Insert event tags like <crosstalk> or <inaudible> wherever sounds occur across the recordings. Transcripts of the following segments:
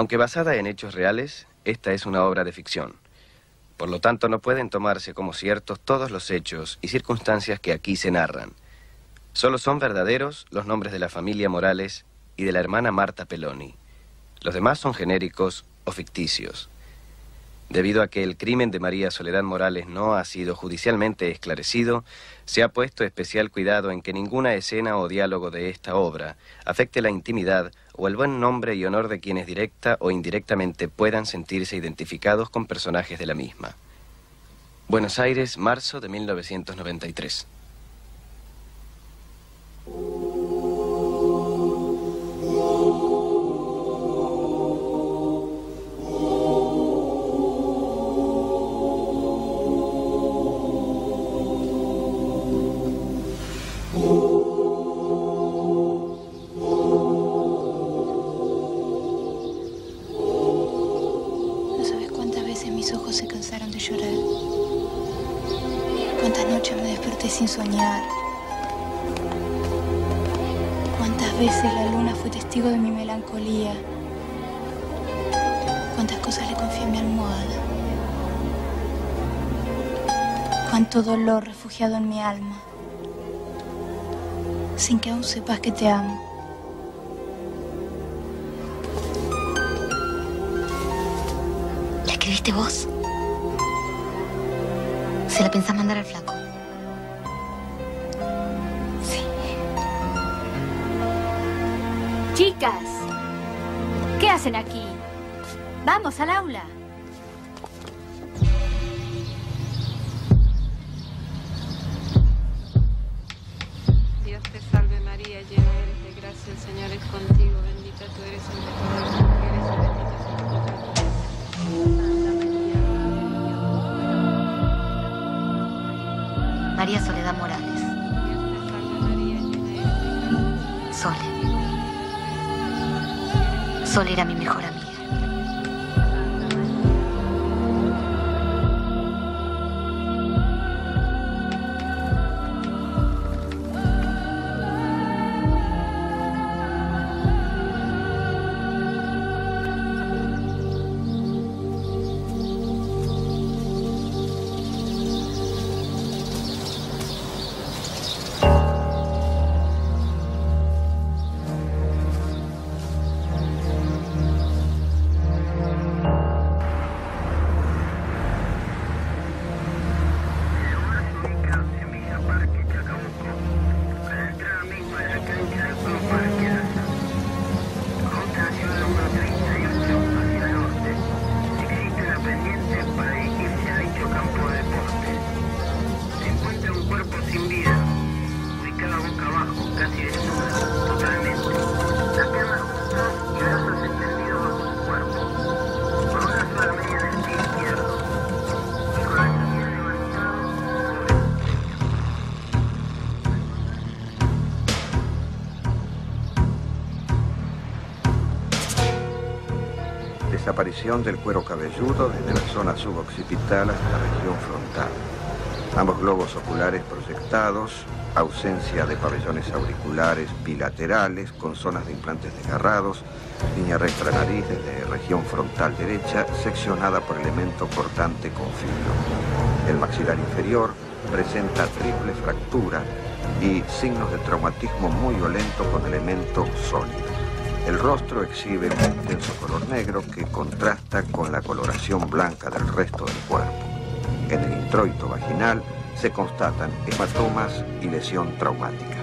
Aunque basada en hechos reales, esta es una obra de ficción. Por lo tanto, no pueden tomarse como ciertos todos los hechos y circunstancias que aquí se narran. Solo son verdaderos los nombres de la familia Morales y de la hermana Marta Peloni. Los demás son genéricos o ficticios. Debido a que el crimen de María Soledad Morales no ha sido judicialmente esclarecido, se ha puesto especial cuidado en que ninguna escena o diálogo de esta obra afecte la intimidad o el buen nombre y honor de quienes directa o indirectamente puedan sentirse identificados con personajes de la misma. Buenos Aires, marzo de 1993. De mi melancolía. Cuántas cosas le confié a mi almohada. Cuánto dolor refugiado en mi alma. Sin que aún sepas que te amo. ¿La escribiste vos? ¿Se la pensás mandar al flaco? Chicas, ¿qué hacen aquí? Vamos al aula. Del cuero cabelludo desde la zona suboccipital hasta la región frontal. Ambos globos oculares proyectados, ausencia de pabellones auriculares bilaterales con zonas de implantes desgarrados, línea recta de nariz desde región frontal derecha, seccionada por elemento cortante con filo. El maxilar inferior presenta triple fractura y signos de traumatismo muy violento con elemento sólido. El rostro exhibe un intenso color negro que contrasta con la coloración blanca del resto del cuerpo. En el introito vaginal se constatan hematomas y lesión traumática.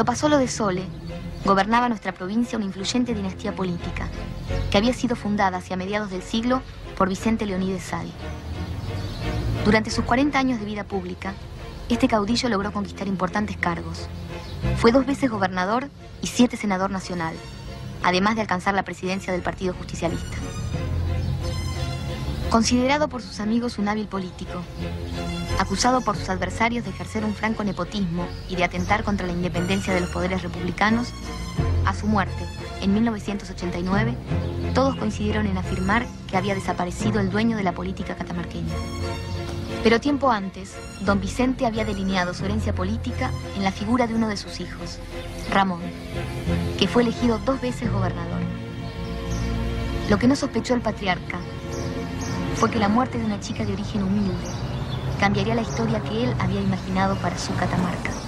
Cuando pasó lo de Sole, gobernaba nuestra provincia una influyente dinastía política, que había sido fundada hacia mediados del siglo por Vicente Leonides Sadi. Durante sus 40 años de vida pública, este caudillo logró conquistar importantes cargos. Fue dos veces gobernador y siete senador nacional, además de alcanzar la presidencia del Partido Justicialista. Considerado por sus amigos un hábil político, acusado por sus adversarios de ejercer un franco nepotismo y de atentar contra la independencia de los poderes republicanos, a su muerte, en 1989, todos coincidieron en afirmar que había desaparecido el dueño de la política catamarqueña. Pero tiempo antes, don Vicente había delineado su herencia política en la figura de uno de sus hijos, Ramón, que fue elegido dos veces gobernador. Lo que no sospechó el patriarca fue que la muerte de una chica de origen humilde cambiaría la historia que él había imaginado para su Catamarca.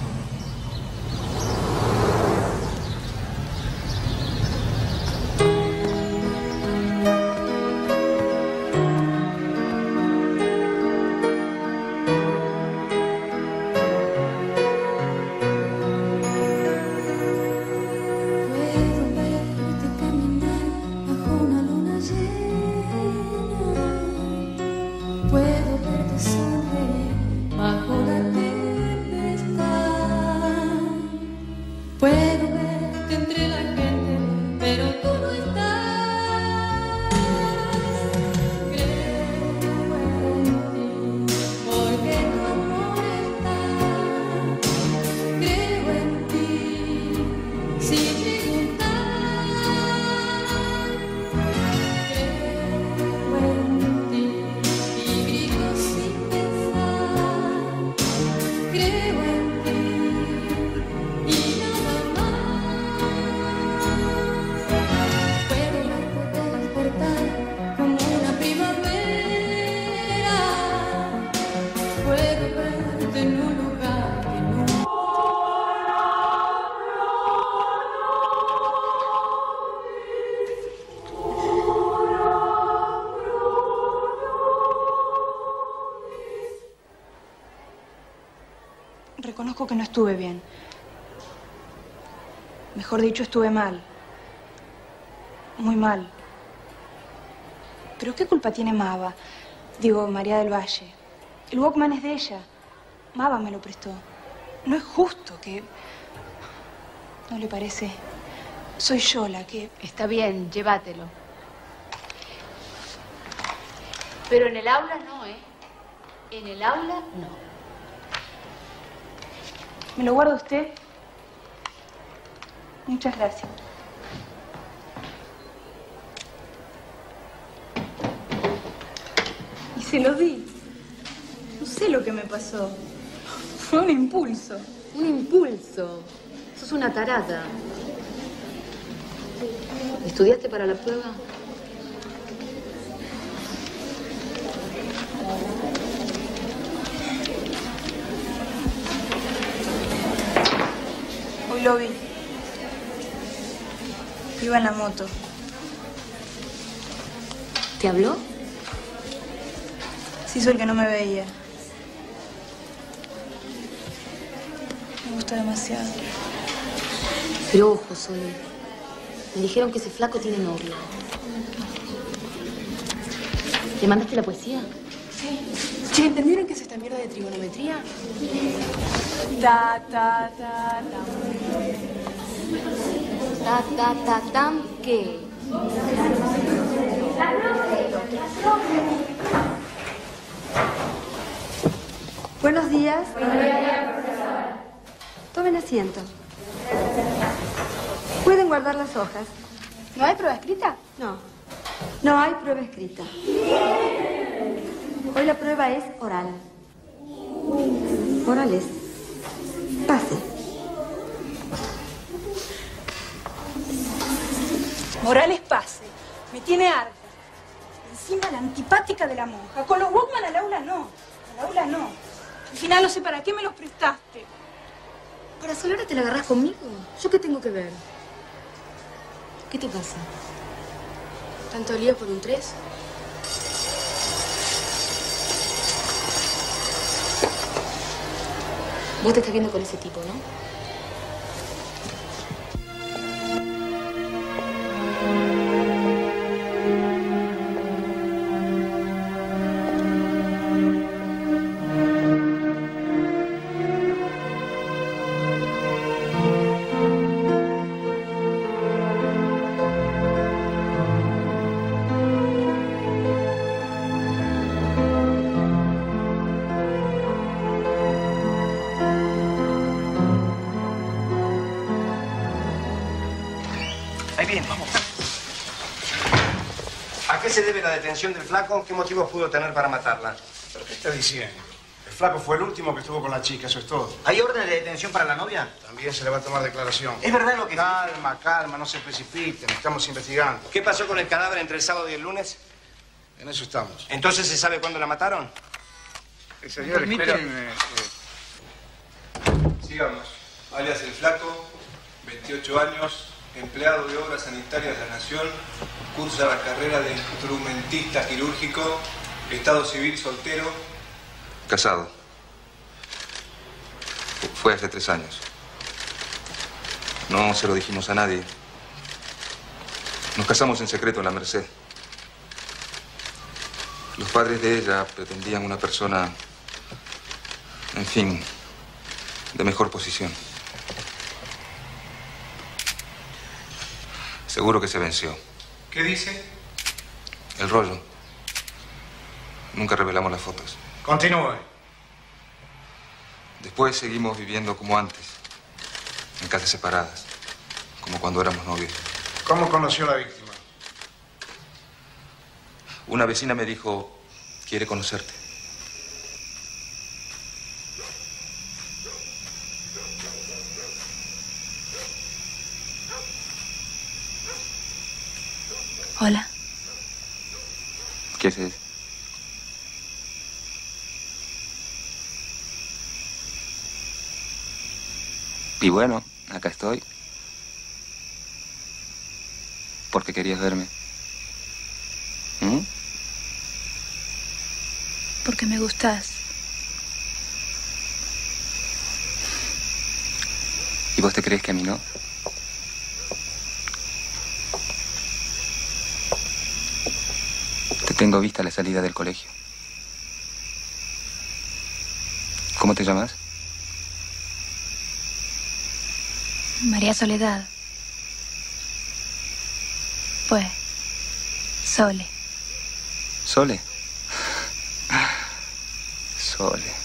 Reconozco que no estuve bien. Mejor dicho, estuve mal. Muy mal. ¿Pero qué culpa tiene Mava? Digo, María del Valle. El Walkman es de ella. Mava me lo prestó. No es justo que... ¿No le parece? Soy yo la que... Está bien, llévatelo. Pero en el aula no, ¿eh? En el aula no. ¿Me lo guarda usted? Muchas gracias. Y se lo di. No sé lo que me pasó. Fue un impulso. Un impulso. Sos una tarada. ¿Estudiaste para la prueba? Lo vi. Iba en la moto. ¿Te habló? Se hizo el que no me veía. Me gusta demasiado. Pero ojo, Sole. Me dijeron que ese flaco tiene novio. ¿Le mandaste la poesía? Che, ¿entendieron qué es esta mierda de trigonometría? Ta, ta, ta, ta. Ta, ta, ta, tam, ¿qué? Buenos días. Tomen asiento. Pueden guardar las hojas. ¿No hay prueba escrita? No. No hay prueba escrita. Hoy la prueba es oral. Orales. Pase. Morales pase. Me tiene harta. Encima la antipática de la monja. Con los Walkman al aula no. Al aula no. Al final no sé para qué me los prestaste. Para Solera te la agarrás conmigo. ¿Yo qué tengo que ver? ¿Qué te pasa? ¿Tanto lío por un tres? Vos te estás viendo con ese tipo, ¿no? Detención del flaco? ¿Qué motivos pudo tener para matarla? ¿Pero qué está diciendo? El flaco fue el último que estuvo con la chica, eso es todo. ¿Hay orden de detención para la novia? También se le va a tomar declaración. ¿Es verdad lo que... Calma, calma, no se precipiten, estamos investigando. ¿Qué pasó con el cadáver entre el sábado y el lunes? En eso estamos. ¿Entonces se sabe cuándo la mataron? Eh, señor, Permíteme, Sigamos. Alias El Flaco, 28 años, empleado de Obras Sanitarias de la Nación, cursa la carrera de instrumentista quirúrgico, estado civil soltero. Casado. Fue hace tres años. No se lo dijimos a nadie. Nos casamos en secreto en la Merced. Los padres de ella pretendían una persona, en fin, de mejor posición. Seguro que se venció. ¿Qué dice? El rollo. Nunca revelamos las fotos. Continúe. Después seguimos viviendo como antes, en casas separadas, como cuando éramos novios. ¿Cómo conoció la víctima? Una vecina me dijo, quiere conocerte. Hola. ¿Qué es eso? Y bueno, acá estoy. ¿Por qué querías verme? ¿Mm? Porque me gustas. ¿Y vos te crees que a mí no? Te tengo vista a la salida del colegio. ¿Cómo te llamas? María Soledad. Pues, Sole. Sole. Sole.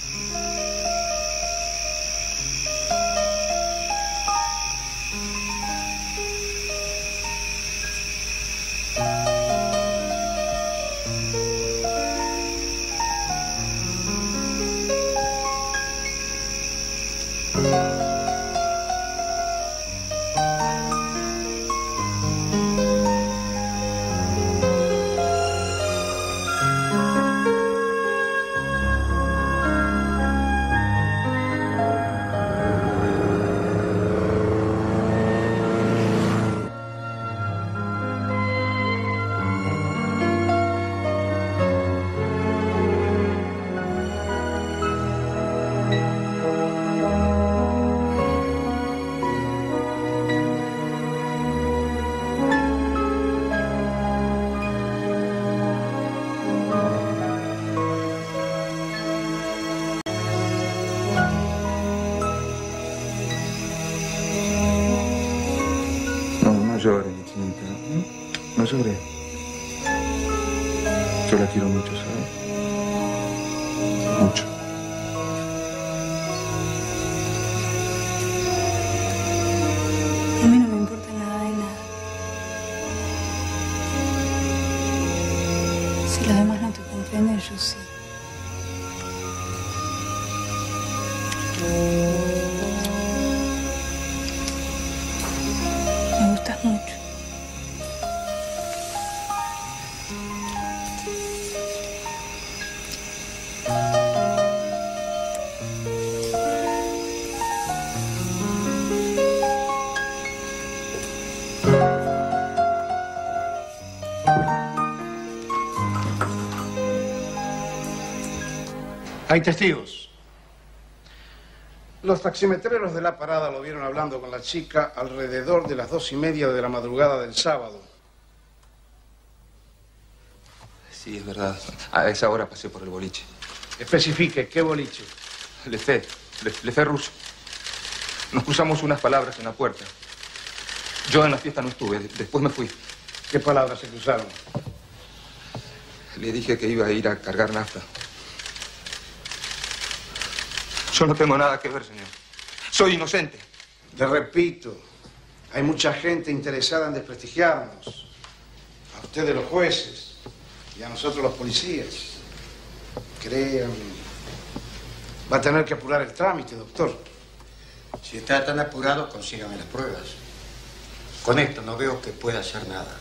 Hay testigos. Los taximetreros de la parada lo vieron hablando con la chica alrededor de las dos y media de la madrugada del sábado. Sí, es verdad. A esa hora pasé por el boliche. Especifique, ¿qué boliche? Le fe, le, le fe ruso. Nos cruzamos unas palabras en la puerta. Yo en la fiesta no estuve, de- después me fui. ¿Qué palabras se cruzaron? Le dije que iba a ir a cargar nafta. Yo no tengo nada que ver, señor. Soy inocente. Le repito, Hay mucha gente interesada en desprestigiarnos. A ustedes los jueces y a nosotros los policías. Créanme. Va a tener que apurar el trámite, doctor. Si está tan apurado, consígame las pruebas. Con esto no veo que pueda hacer nada.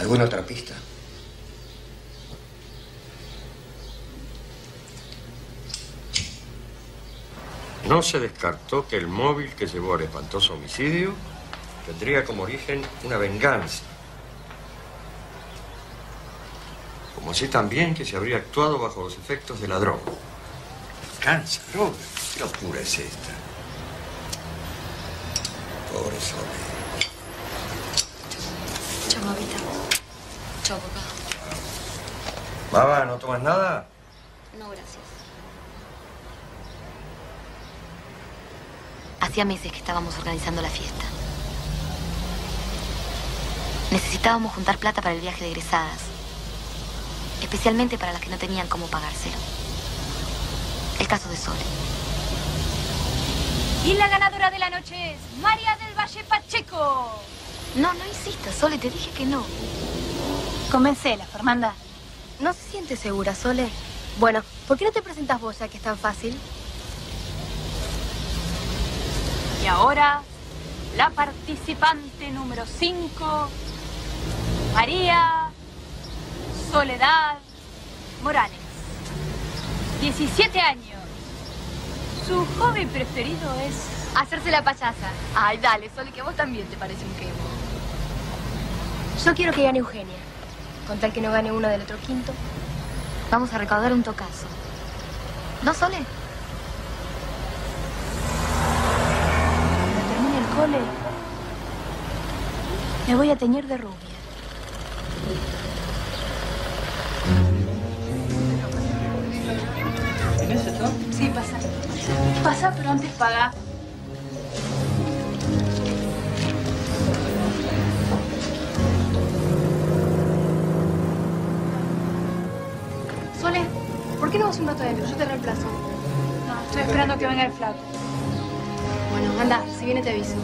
¿Alguna otra pista? No se descartó que el móvil que llevó al espantoso homicidio tendría como origen una venganza. Como así también que se habría actuado bajo los efectos de la droga. Venganza, droga. ¿Qué locura es esta? Pobre Sole. Chao, mamita. Chao, papá. Baba, ¿no tomas nada? No, gracias. Hacía meses que estábamos organizando la fiesta. Necesitábamos juntar plata para el viaje de egresadas. Especialmente para las que no tenían cómo pagárselo. El caso de Sole. Y la ganadora de la noche es María del Valle Pacheco. No, no insistas, Sole, te dije que no. Convencela, Fernanda. ¿No se siente segura, Sole? Bueno, ¿por qué no te presentas vos ya que es tan fácil? Y ahora, la participante número 5, María Soledad Morales. 17 años. Su hobby preferido es... Hacerse la payasa. Ay, dale, Sole, que vos también te parece un quemo. Yo quiero que gane Eugenia. Con tal que no gane uno del otro quinto. Vamos a recaudar un tocazo. ¿No, Sole? Cuando termine el cole, me voy a teñir de rubia. ¿Tenés esto? Sí, pasa. Pasa, pero antes paga. Sole, ¿por qué no vas un rato adentro? Yo te reemplazo. No, estoy esperando que venga el flaco. Anda, si viene te aviso.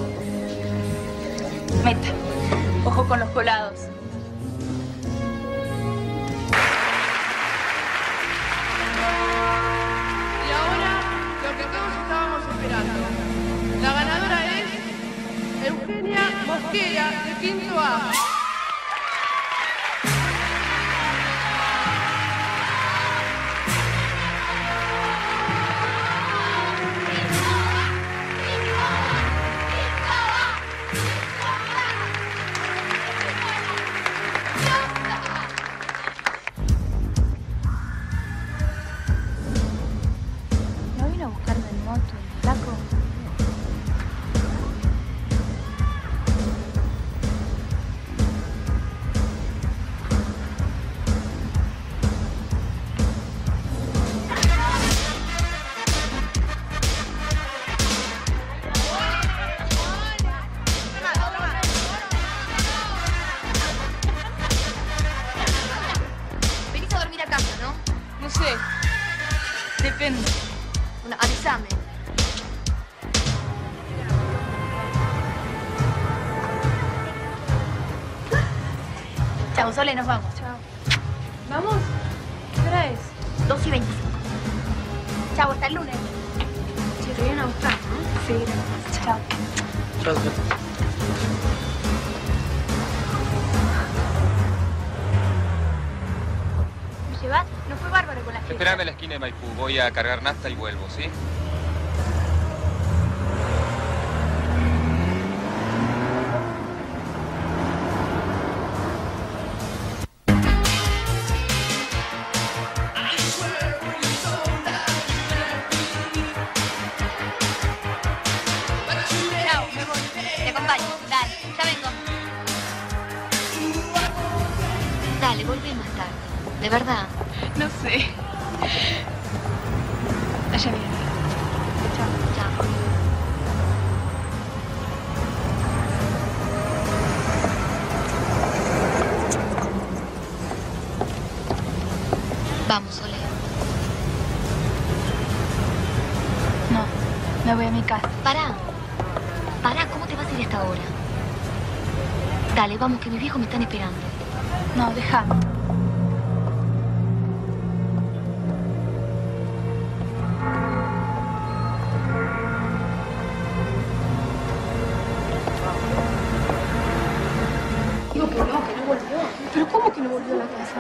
Meta. Ojo con los colados. Y ahora, lo que todos estábamos esperando. La ganadora es Eugenia Mosquera, de Quinto A. Sole, nos vamos. Chao. ¿Vamos? ¿Qué hora es? 2 y 25. Chao, hasta el lunes. Che, te vienen a buscar, ¿no? Sí, gracias. Chao. ¿Me llevas? No fue bárbaro con la fiesta. Esperame en la esquina de Maipú. Voy a cargar nafta y vuelvo, ¿sí? Déjame. Digo que no, que no volvió. ¿Pero cómo que no volvió a la casa?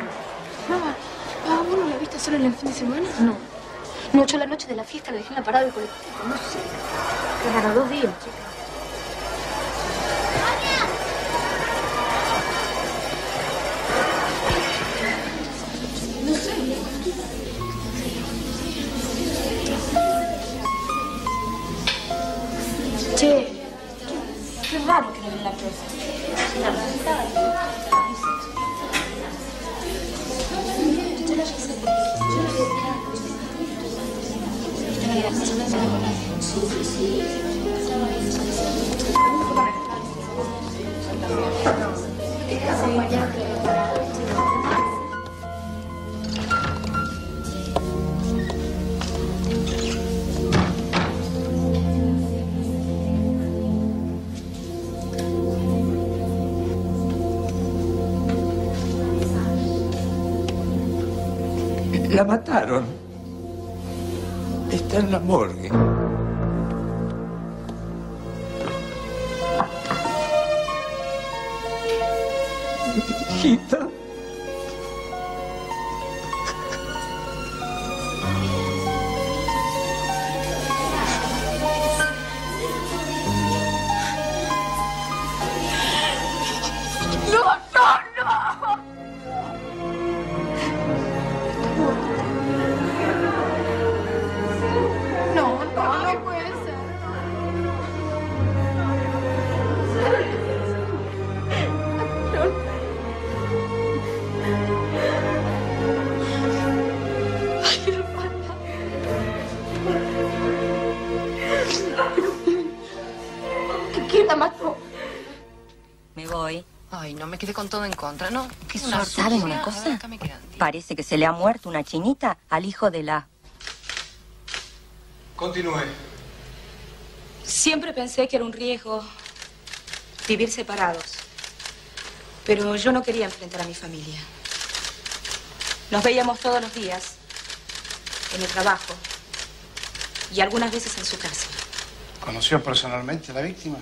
Mamá, papá, ¿vos no la viste solo en el fin de semana? No. No, yo la noche de la fiesta la dejé en la parada del colectivo. No sé. Raro, dos días, chica. Parece que se le ha muerto una chinita al hijo de la... Continúe. Siempre pensé que era un riesgo vivir separados. Pero yo no quería enfrentar a mi familia. Nos veíamos todos los días, en el trabajo y algunas veces en su casa. ¿Conoció personalmente a la víctima?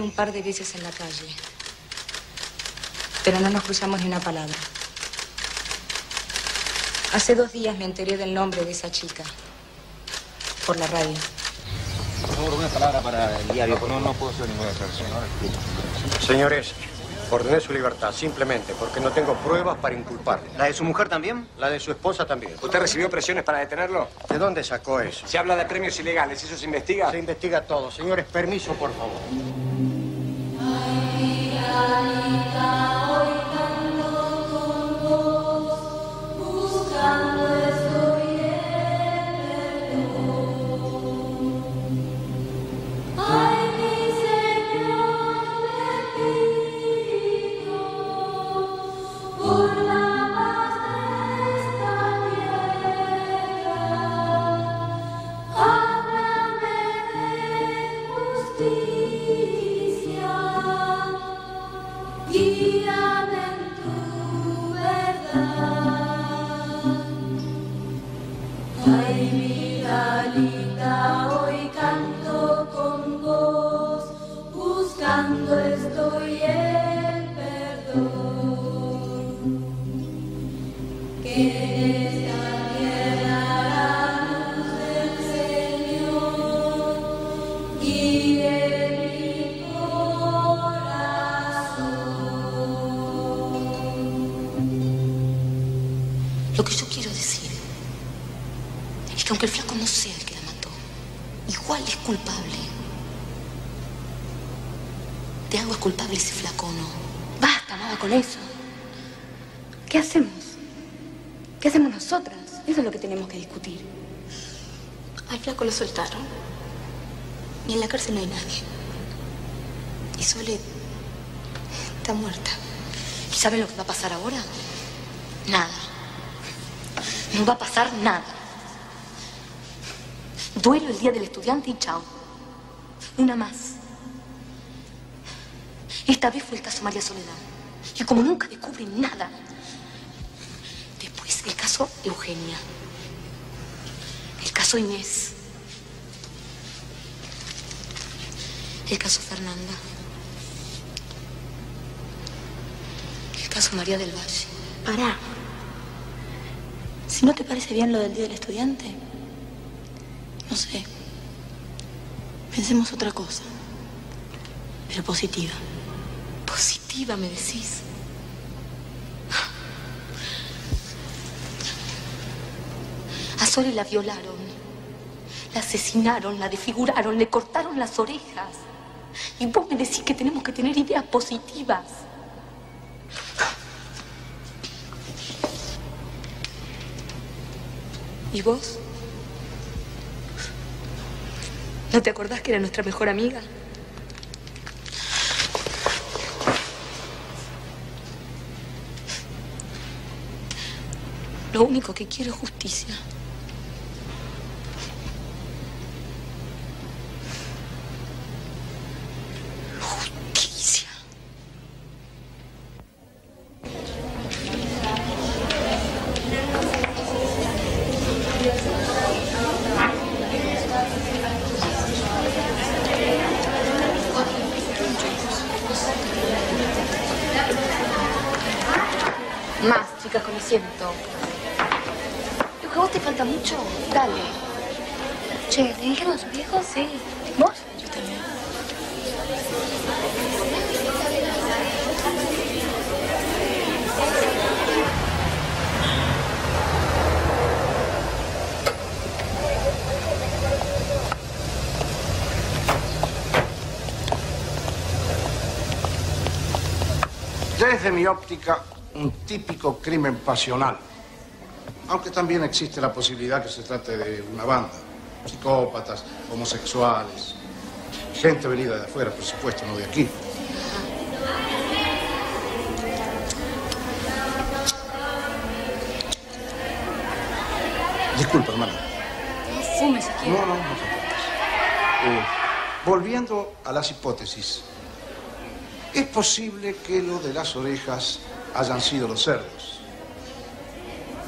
Un par de veces en la calle. Pero no nos cruzamos ni una palabra. Hace dos días me enteré del nombre de esa chica. Por la radio. Por favor, una palabra para el diario, no, no puedo hacer ninguna declaración. Ahora explico. Señores, ordené su libertad simplemente porque no tengo pruebas para inculparle. ¿La de su mujer también? La de su esposa también. ¿Usted recibió presiones para detenerlo? ¿De dónde sacó eso? Se habla de premios ilegales, ¿eso se investiga? Se investiga todo. Señores, permiso, por favor. Buscando lo soltaron. Y en la cárcel no hay nadie. Y Sole está muerta. ¿Y saben lo que va a pasar ahora? Nada. No va a pasar nada. Duelo el día del estudiante y chao. Una más. Esta vez fue el caso María Soledad. Y como nunca descubren nada. Después el caso Eugenia. El caso Inés. El caso Fernanda. El caso María del Valle. Pará. Si no te parece bien lo del día del estudiante, no sé. Pensemos otra cosa. Pero positiva. Positiva, me decís. A Sole la violaron. La asesinaron, la desfiguraron, le cortaron las orejas. Y vos me decís que tenemos que tener ideas positivas. ¿Y vos? ¿No te acordás que era nuestra mejor amiga? Lo único que quiero es justicia. Más, chicas, con el siento. Lo que a vos te falta mucho, dale. Che, ¿te dijeron a sus viejos? Sí. ¿Vos? Yo también. Desde mi óptica, un típico crimen pasional. Aunque también existe la posibilidad que se trate de una banda. Psicópatas, homosexuales. Gente venida de afuera, por supuesto, no de aquí. Disculpa, hermano. No fumes aquí. No, no, no te preocupes. Eh, volviendo a las hipótesis. Posible que lo de las orejas hayan sido los cerdos.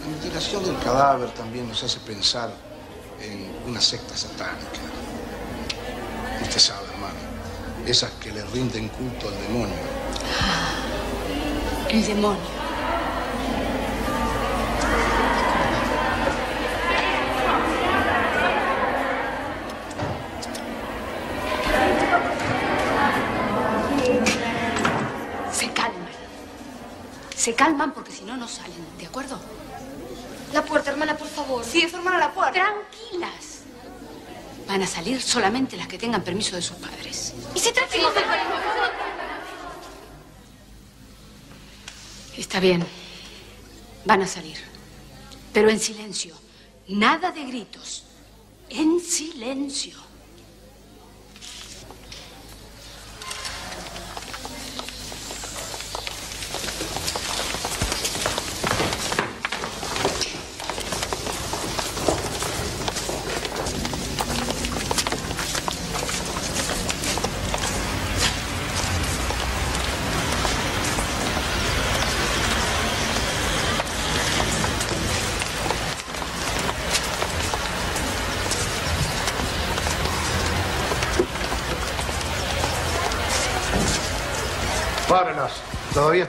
La mutilación del cadáver también nos hace pensar en una secta satánica. Usted sabe, hermano, esas que le rinden culto al demonio. El demonio. Se calman porque si no, no salen, ¿de acuerdo? La puerta, hermana, por favor. Sí, es hermana la puerta. Tranquilas. Van a salir solamente las que tengan permiso de sus padres. ¿Y si trajimos de Está bien. Van a salir. Pero en silencio. Nada de gritos. En silencio.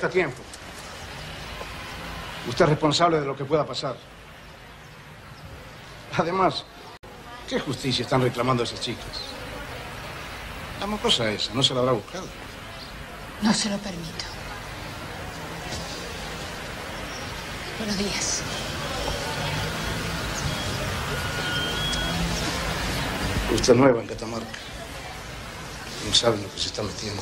Párenlas. Todavía está a tiempo. Usted es responsable de lo que pueda pasar. Además, ¿qué justicia están reclamando esas chicas? La mocosa esa, ¿no se la habrá buscado? No se lo permito. Buenos días. Usted es nueva en Catamarca. No saben lo que se está metiendo.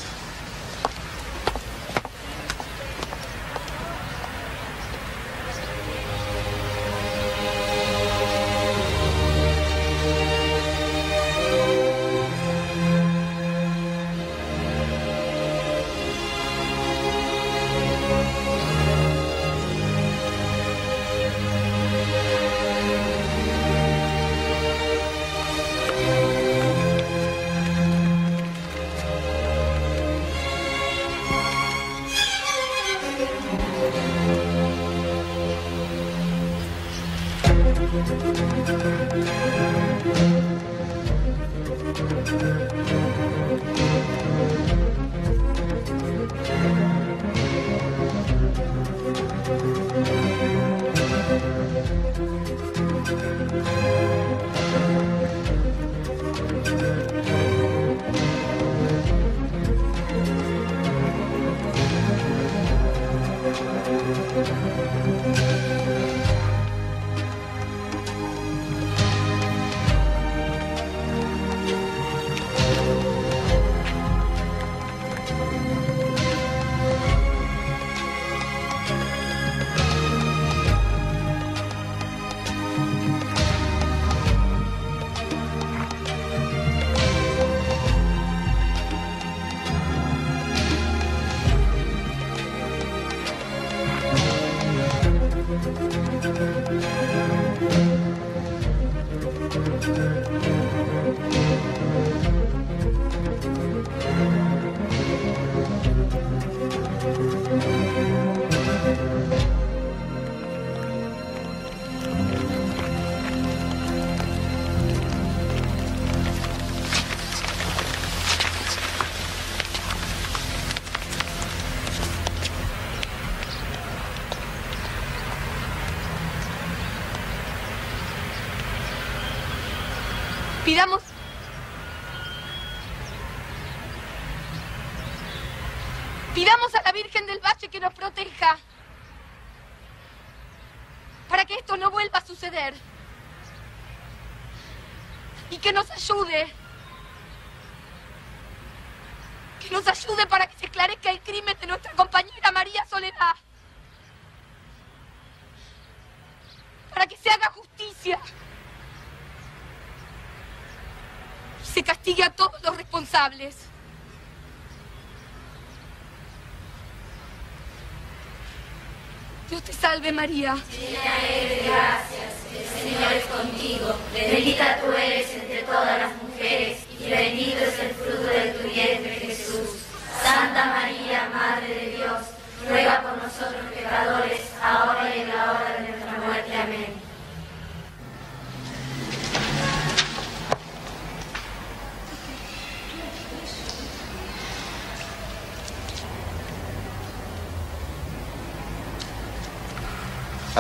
here.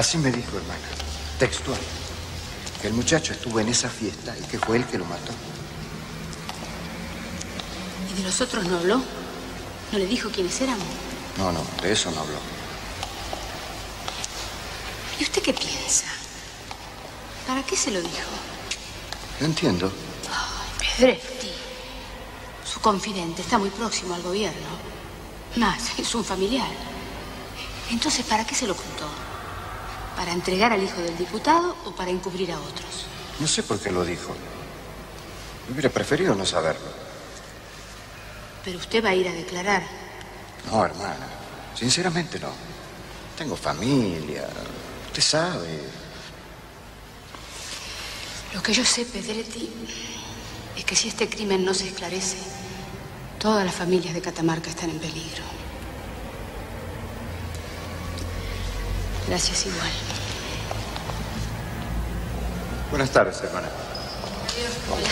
Así me dijo, hermana, textual, que el muchacho estuvo en esa fiesta y que fue él que lo mató. ¿Y de nosotros no habló? ¿No le dijo quiénes éramos? No, no, de eso no habló. ¿Y usted qué piensa? ¿Para qué se lo dijo? No entiendo. Ay, Pedretti. Su confidente está muy próximo al gobierno. Más, es un familiar. Entonces, ¿para qué se lo contó? ¿Para entregar al hijo del diputado o para encubrir a otros? No sé por qué lo dijo. Hubiera preferido no saberlo. Pero usted va a ir a declarar. No, hermana. Sinceramente no. Tengo familia. Usted sabe. Lo que yo sé, Pedretti, es que si este crimen no se esclarece, todas las familias de Catamarca están en peligro. Gracias igual. Buenas tardes, hermana. Hola.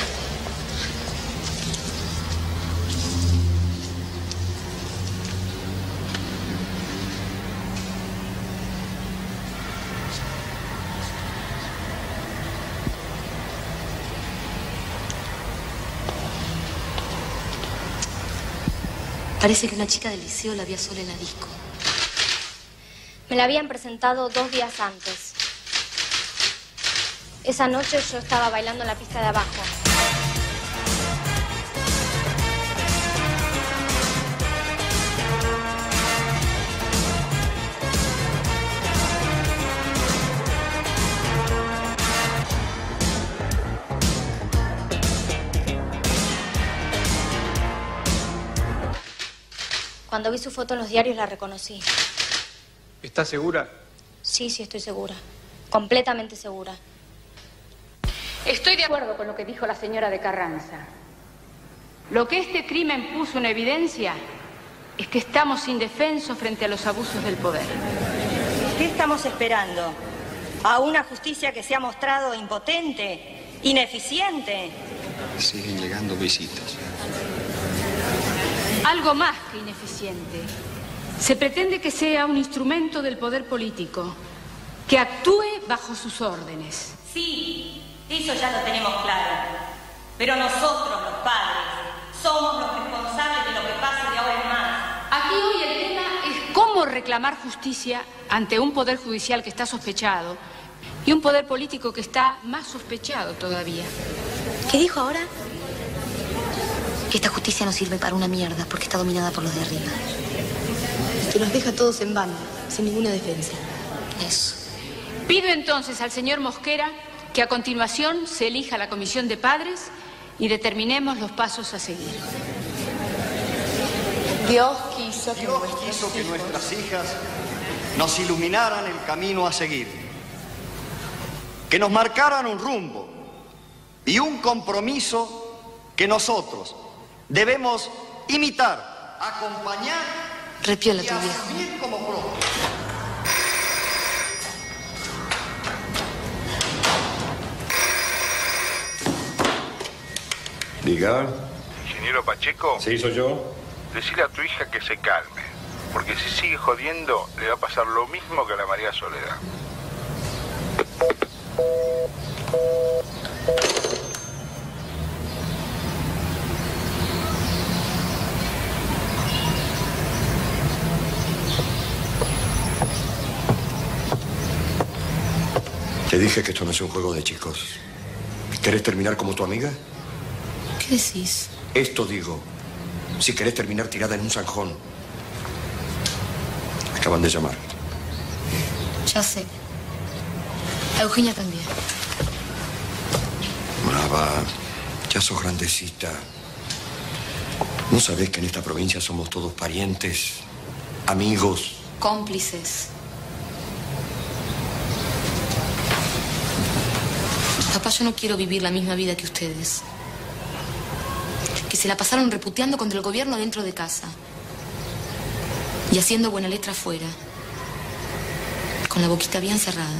Parece que una chica del liceo la vio sola en la disco. Me la habían presentado dos días antes. Esa noche yo estaba bailando en la pista de abajo. Cuando vi su foto en los diarios la reconocí. ¿Estás segura? Sí, sí, estoy segura. Completamente segura. Estoy de acuerdo con lo que dijo la señora de Carranza. Lo que este crimen puso en evidencia es que estamos indefensos frente a los abusos del poder. ¿Qué estamos esperando? ¿A una justicia que se ha mostrado impotente, ineficiente? Siguen llegando visitas. Algo más que ineficiente. Se pretende que sea un instrumento del poder político, que actúe bajo sus órdenes. Sí, eso ya lo tenemos claro. Pero nosotros, los padres, somos los responsables de lo que pase de ahora en más. Aquí hoy el tema es cómo reclamar justicia ante un poder judicial que está sospechado y un poder político que está más sospechado todavía. ¿Qué dijo ahora? Que esta justicia no sirve para una mierda porque está dominada por los de arriba. Que nos deja todos en banda, sin ninguna defensa. Eso. Pido entonces al señor Mosquera que a continuación se elija la comisión de padres y determinemos los pasos a seguir. Dios quiso que, Dios nuestros quiso que nuestras hijas nos iluminaran el camino a seguir, que nos marcaran un rumbo y un compromiso que nosotros debemos imitar, acompañar Repiola tu viejo. Diga. Ingeniero Pacheco, Sí, soy yo. decile a tu hija que se calme, porque si sigue jodiendo le va a pasar lo mismo que a la María Soledad. Te dije que esto no es un juego de chicos. ¿Querés terminar como tu amiga? ¿Qué decís? Esto digo. Si querés terminar tirada en un zanjón. Acaban de llamar. Ya sé. A Eugenia también. Brava, ya sos grandecita. ¿No sabés que en esta provincia somos todos parientes, amigos? Cómplices. Yo no quiero vivir la misma vida que ustedes. Que se la pasaron reputeando contra el gobierno dentro de casa. Y haciendo buena letra afuera. Con la boquita bien cerrada.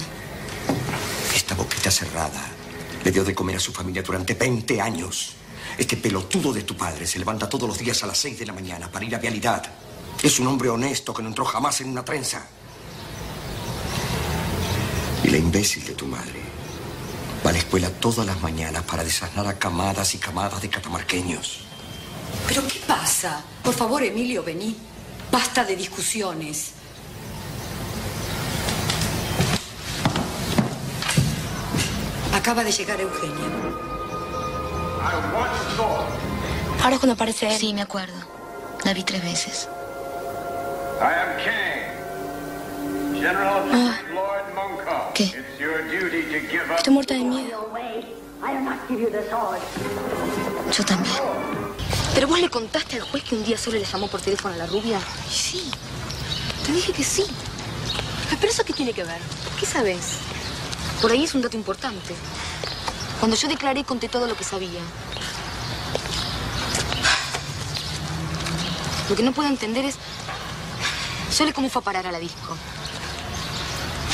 Esta boquita cerrada le dio de comer a su familia durante 20 años. Este pelotudo de tu padre se levanta todos los días a las 6 de la mañana para ir a vialidad. Es un hombre honesto que no entró jamás en una trenza. Y la imbécil de tu madre va a la escuela todas las mañanas para desasnar a camadas y camadas de catamarqueños. ¿Pero qué pasa? Por favor, Emilio, vení. Basta de discusiones. Acaba de llegar Eugenia. Ahora es cuando aparece él. Sí, me acuerdo. La vi tres veces. I am King. General Ah. ¿Qué? Estoy muerta de miedo. Yo también. ¿Pero vos le contaste al juez que un día solo le llamó por teléfono a la rubia? Sí. Te dije que sí. ¿Pero eso qué tiene que ver? ¿Qué sabes? Por ahí es un dato importante. Cuando yo declaré, conté todo lo que sabía. Lo que no puedo entender es... Sole cómo fue a parar a la disco.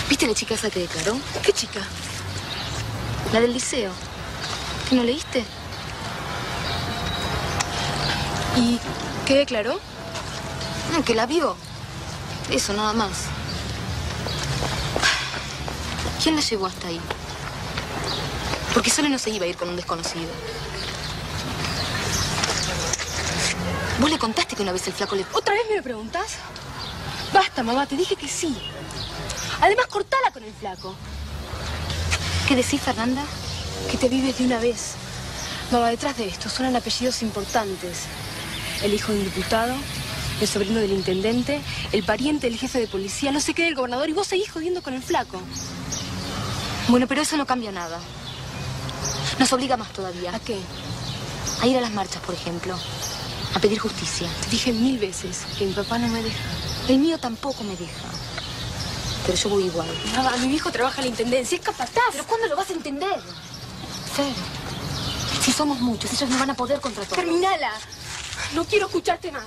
¿Viste la chica esa que declaró? ¿Qué chica? La del liceo. ¿Que no leíste? ¿Y qué declaró? No, que la vio. Eso, nada más. ¿Quién la llevó hasta ahí? Porque Sole no se iba a ir con un desconocido. Vos le contaste que una vez el flaco le... ¿Otra vez me lo preguntas? Basta, mamá, te dije que sí. Además, cortala con el flaco. ¿Qué decís, Fernanda? Que te vives de una vez. Mamá, detrás de esto suenan apellidos importantes. El hijo de un diputado, el sobrino del intendente, el pariente del jefe de policía, no sé qué del gobernador, y vos seguís jodiendo con el flaco. Bueno, pero eso no cambia nada. Nos obliga más todavía. ¿A qué? A ir a las marchas, por ejemplo. A pedir justicia. Te dije mil veces que mi papá no me deja. El mío tampoco me deja. Pero yo voy igual. Mamá, mi viejo trabaja en la intendencia, es capataz. ¿Pero cuándo lo vas a entender? Fer, si somos muchos, ellos no van a poder contra todos. Terminala. No quiero escucharte más.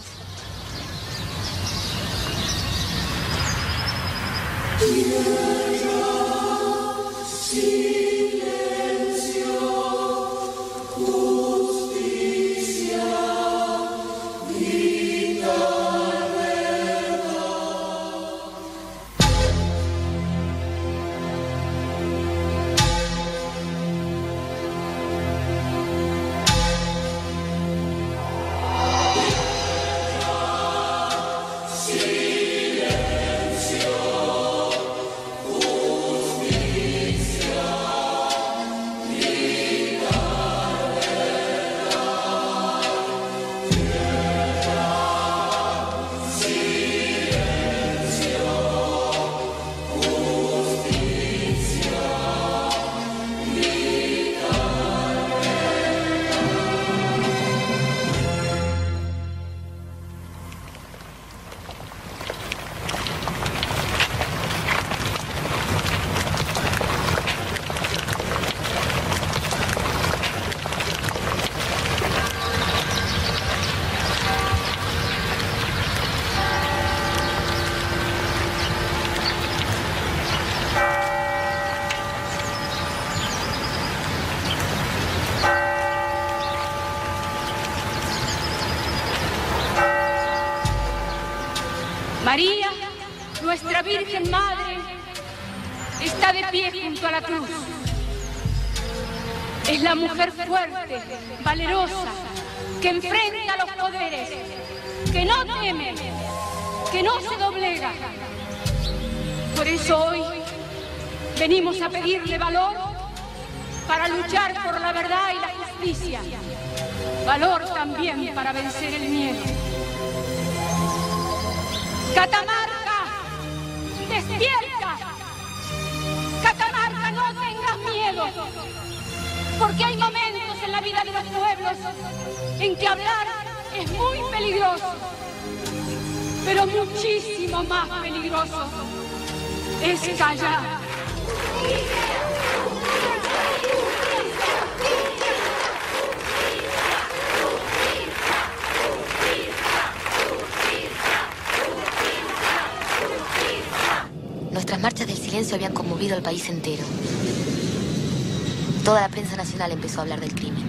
Empezó a hablar del crimen.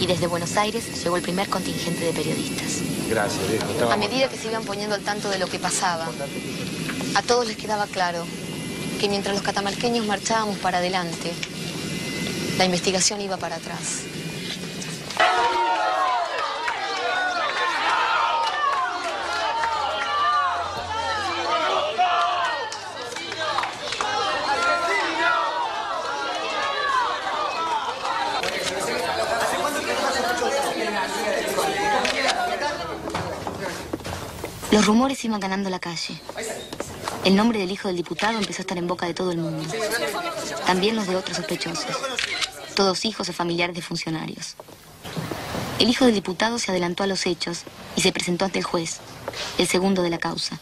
Y desde Buenos Aires llegó el primer contingente de periodistas. Gracias, viejo. A medida que se iban poniendo al tanto de lo que pasaba, a todos les quedaba claro que mientras los catamarqueños marchábamos para adelante, la investigación iba para atrás. Los rumores iban ganando la calle. El nombre del hijo del diputado empezó a estar en boca de todo el mundo. También los de otros sospechosos. Todos hijos o familiares de funcionarios. El hijo del diputado se adelantó a los hechos y se presentó ante el juez, el segundo de la causa,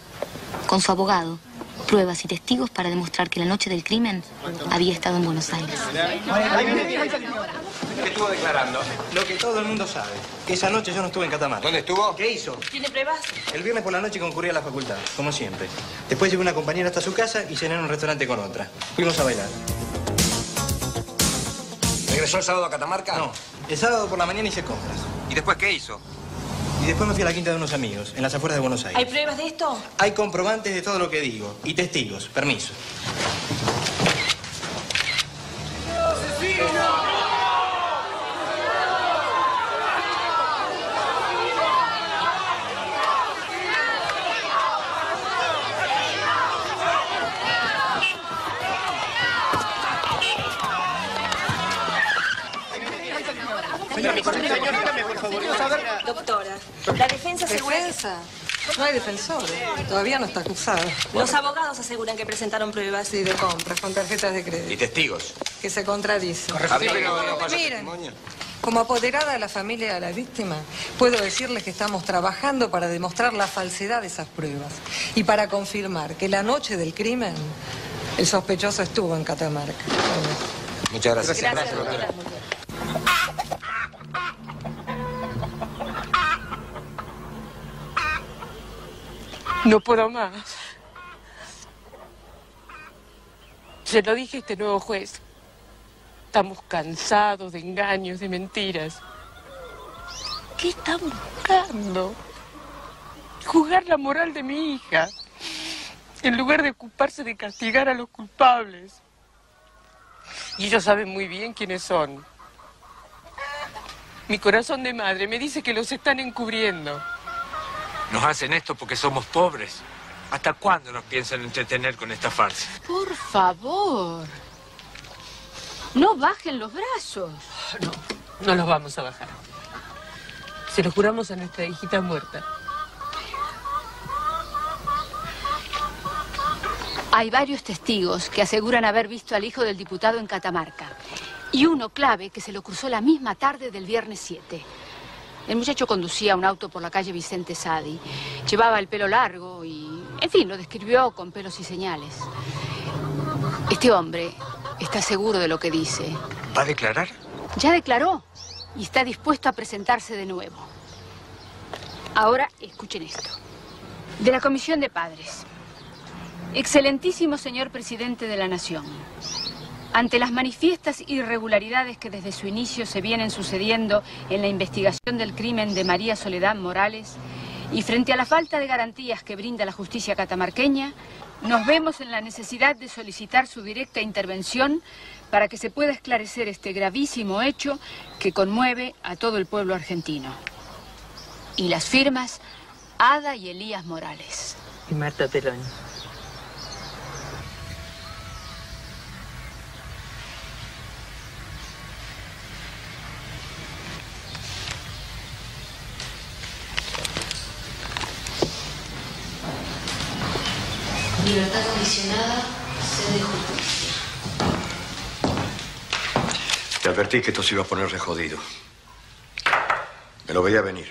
con su abogado, pruebas y testigos para demostrar que la noche del crimen había estado en Buenos Aires. Que estuvo declarando lo que todo el mundo sabe. Que esa noche yo no estuve en Catamarca. ¿Dónde estuvo? ¿Qué hizo? ¿Tiene pruebas? El viernes por la noche concurrí a la facultad, como siempre. Después llegó una compañera hasta su casa y cené en un restaurante con otra. Fuimos a bailar. ¿Regresó el sábado a Catamarca? No, el sábado por la mañana hice compras. ¿Y después qué hizo? Y después me fui a la quinta de unos amigos, en las afueras de Buenos ¿Hay Aires. pruebas de esto? Hay comprobantes de todo lo que digo y testigos. Permiso. Doctora, la defensa asegura ¿Defensa? No hay defensor. Todavía no está acusado. Los abogados aseguran que presentaron pruebas. Sí, de compras con tarjetas de crédito. ¿Y testigos? Que se contradicen. Miren, como apoderada de la familia de la víctima, puedo decirles que estamos trabajando para demostrar la falsedad de esas pruebas y para confirmar que la noche del crimen el sospechoso estuvo en Catamarca. Muchas gracias. Gracias, doctora. No puedo más. Se lo dije a este nuevo juez. Estamos cansados de engaños, de mentiras. ¿Qué está buscando? Juzgar la moral de mi hija, en lugar de ocuparse de castigar a los culpables. Y ellos saben muy bien quiénes son. Mi corazón de madre me dice que los están encubriendo. Nos hacen esto porque somos pobres. ¿Hasta cuándo nos piensan entretener con esta farsa? Por favor. No bajen los brazos. No, no los vamos a bajar. Se lo juramos a nuestra hijita muerta. Hay varios testigos que aseguran haber visto al hijo del diputado en Catamarca. Y uno clave que se lo cruzó la misma tarde del viernes 7. El muchacho conducía un auto por la calle Vicente Sadi. Llevaba el pelo largo y, en fin, lo describió con pelos y señales. Este hombre está seguro de lo que dice. ¿Va a declarar? Ya declaró y está dispuesto a presentarse de nuevo. Ahora escuchen esto. De la Comisión de Padres. Excelentísimo señor presidente de la Nación. Ante las manifiestas irregularidades que desde su inicio se vienen sucediendo en la investigación del crimen de María Soledad Morales y frente a la falta de garantías que brinda la justicia catamarqueña, nos vemos en la necesidad de solicitar su directa intervención para que se pueda esclarecer este gravísimo hecho que conmueve a todo el pueblo argentino. Y las firmas Ada y Elías Morales. Y Marta Telón. Libertad condicionada, sede justicia. Te advertí que esto se iba a poner re jodido. Me lo veía venir.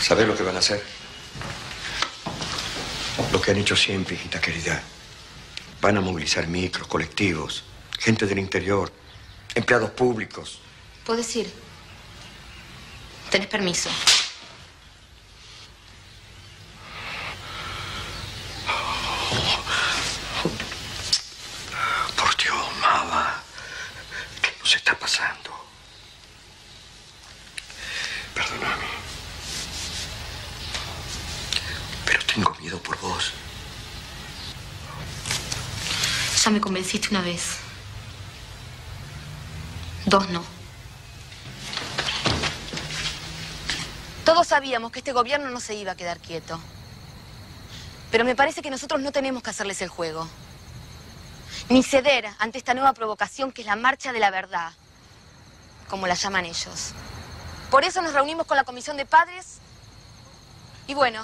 ¿Sabes lo que van a hacer? Lo que han hecho siempre, hijita querida. Van a movilizar micros, colectivos, gente del interior, empleados públicos. ¿Puedes ir? Tenés permiso. Por Dios, mamá. ¿Qué nos está pasando? Perdóname. Pero tengo miedo por vos. Ya me convenciste una vez. Dos no. Todos sabíamos que este gobierno no se iba a quedar quieto. Pero me parece que nosotros no tenemos que hacerles el juego. Ni ceder ante esta nueva provocación que es la marcha de la verdad, como la llaman ellos. Por eso nos reunimos con la comisión de padres y bueno,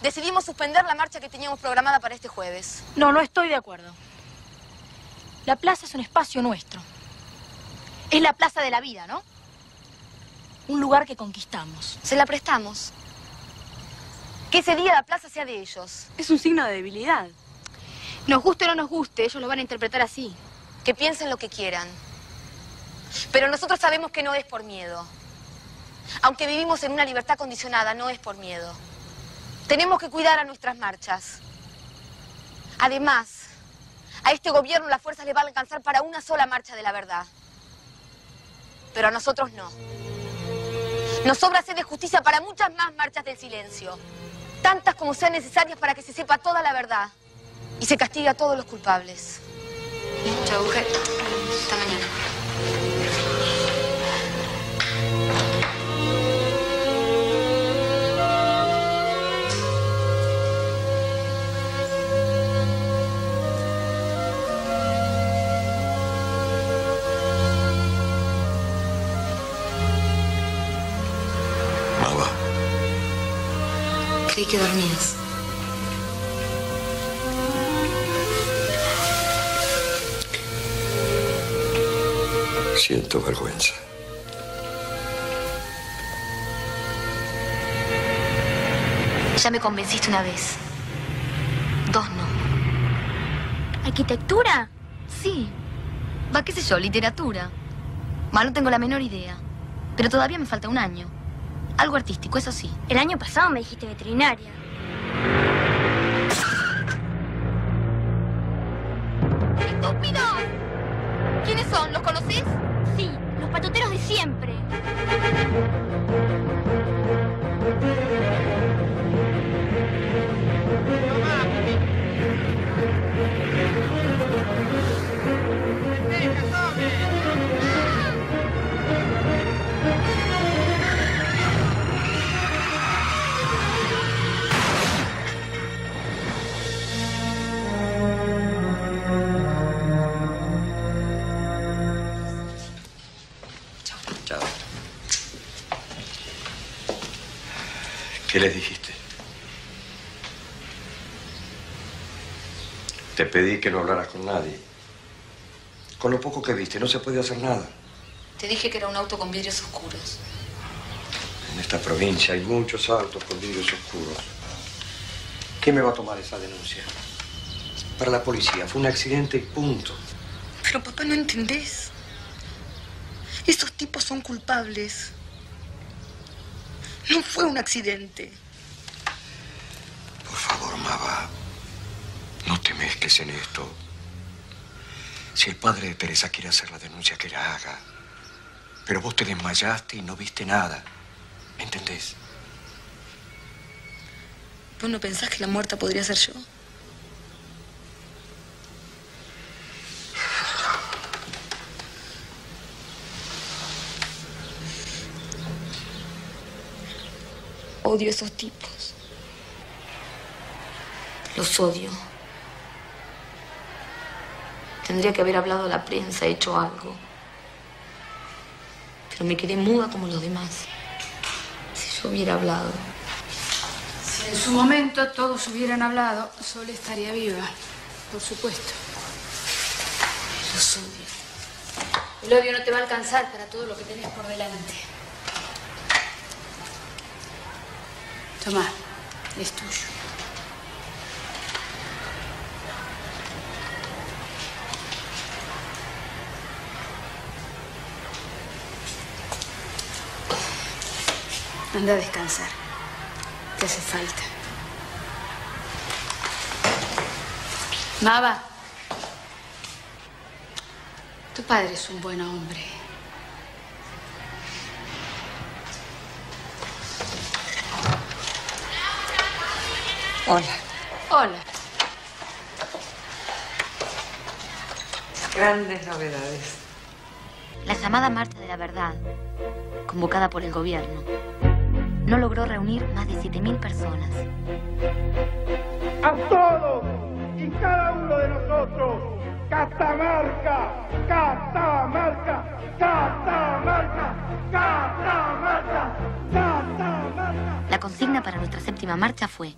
decidimos suspender la marcha que teníamos programada para este jueves. No, no estoy de acuerdo. La plaza es un espacio nuestro. Es la plaza de la vida, ¿no? Un lugar que conquistamos. Se la prestamos. Que ese día la plaza sea de ellos. Es un signo de debilidad. Nos guste o no nos guste, ellos lo van a interpretar así. Que piensen lo que quieran. Pero nosotros sabemos que no es por miedo. Aunque vivimos en una libertad condicionada, no es por miedo. Tenemos que cuidar a nuestras marchas. Además, a este gobierno las fuerzas le van a alcanzar para una sola marcha de la verdad. Pero a nosotros no. Nos sobra sed de justicia para muchas más marchas del silencio. Tantas como sean necesarias para que se sepa toda la verdad y se castiga a todos los culpables. Chao, mujer. Hasta mañana. Creí que dormías. Siento vergüenza. Ya me convenciste una vez. Dos no. ¿Arquitectura? Sí. Va, qué sé yo, literatura. Ma, no tengo la menor idea. Pero todavía me falta un año. Algo artístico, eso sí. El año pasado me dijiste veterinaria. Patoteros de siempre. ¿Qué les dijiste? Te pedí que no hablaras con nadie. Con lo poco que viste, no se puede hacer nada. Te dije que era un auto con vidrios oscuros. En esta provincia hay muchos autos con vidrios oscuros. ¿Qué me va a tomar esa denuncia? Para la policía, fue un accidente y punto. Pero papá, no entendés. Esos tipos son culpables. No fue un accidente. Por favor, Mava, no te mezcles en esto. Si el padre de Teresa quiere hacer la denuncia, que la haga. Pero vos te desmayaste y no viste nada. ¿Me entendés? ¿Vos no pensás que la muerta podría ser yo? Odio a esos tipos. Los odio. Tendría que haber hablado a la prensa, hecho algo. Pero me quedé muda como los demás. Si yo hubiera hablado. Si en su momento todos hubieran hablado, Sol estaría viva. Por supuesto. Los odio. El odio no te va a alcanzar para todo lo que tenés por delante. Tomá, es tuyo. Anda a descansar. Te hace falta. Mava. Tu padre es un buen hombre. Hola. Hola. Grandes novedades. La llamada Marcha de la Verdad, convocada por el gobierno, no logró reunir más de 7.000 personas. a todos y cada uno de nosotros. Catamarca, Catamarca, Catamarca, Catamarca, Catamarca. La consigna para nuestra séptima marcha fue,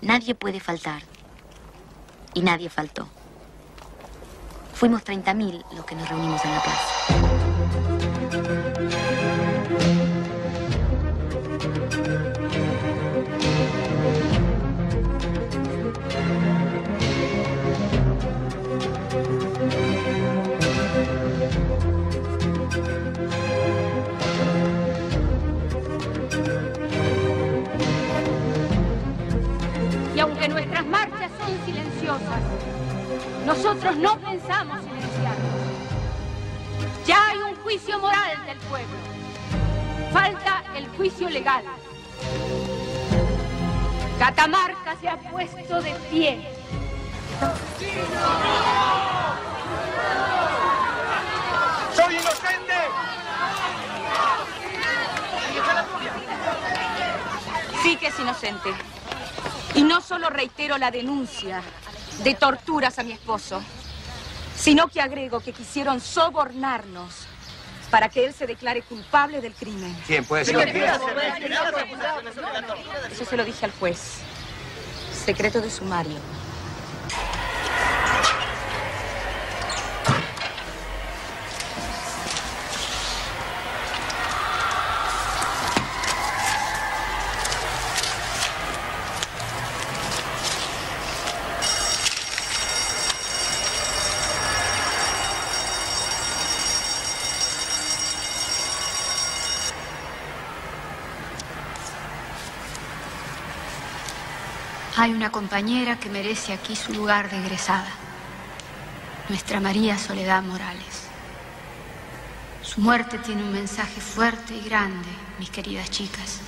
nadie puede faltar. Y nadie faltó. Fuimos 30.000 los que nos reunimos en la plaza. Nosotros no pensamos silenciarnos. Ya hay un juicio moral del pueblo. Falta el juicio legal. Catamarca se ha puesto de pie. ¡Soy inocente! Sí que es inocente. Y no solo reitero la denuncia de torturas a mi esposo, sino que agrego que quisieron sobornarnos para que él se declare culpable del crimen. ¿Quién puede ser? Eso se lo dije al juez. Secreto de sumario. Hay una compañera que merece aquí su lugar de egresada. Nuestra María Soledad Morales. Su muerte tiene un mensaje fuerte y grande, mis queridas chicas.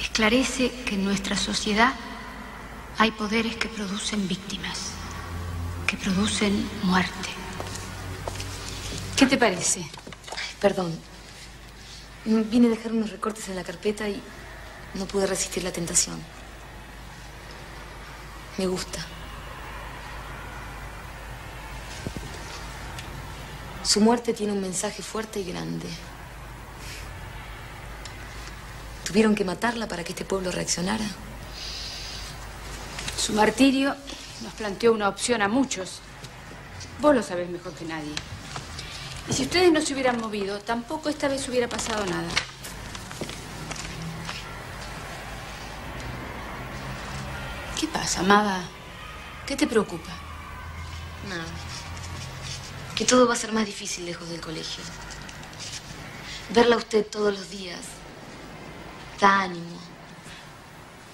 Esclarece que en nuestra sociedad hay poderes que producen víctimas, que producen muerte. ¿Qué te parece? Perdón. Vine a dejar unos recortes en la carpeta y no pude resistir la tentación. Me gusta. Su muerte tiene un mensaje fuerte y grande. ¿Tuvieron que matarla para que este pueblo reaccionara? Su martirio nos planteó una opción a muchos. Vos lo sabés mejor que nadie. Y si ustedes no se hubieran movido, tampoco esta vez hubiera pasado nada. Pasa, amada? ¿Qué te preocupa? Nada. Que todo va a ser más difícil lejos del colegio. Verla a usted todos los días da ánimo.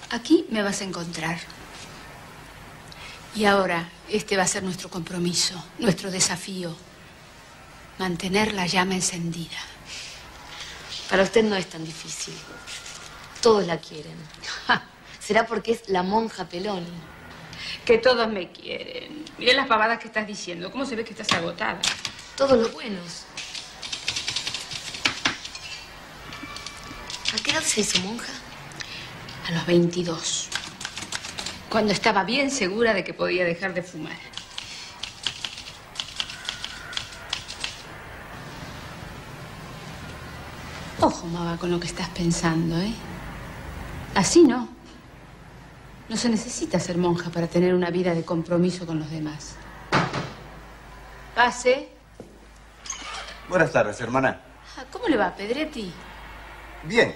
Aquí me vas a encontrar. Y ahora, este va a ser nuestro compromiso, nuestro desafío. Mantener la llama encendida. Para usted no es tan difícil. Todos la quieren. <laughs> Será porque es la monja Peloni. Que todos me quieren. Mira las pavadas que estás diciendo. ¿Cómo se ve que estás agotada? Todos los buenos. ¿A qué edad se hizo monja? A los 22. Cuando estaba bien segura de que podía dejar de fumar. Ojo, Maba, con lo que estás pensando, ¿eh? Así no. No se necesita ser monja para tener una vida de compromiso con los demás. Pase. Buenas tardes, hermana. Ah, ¿Cómo le va, Pedretti? Bien.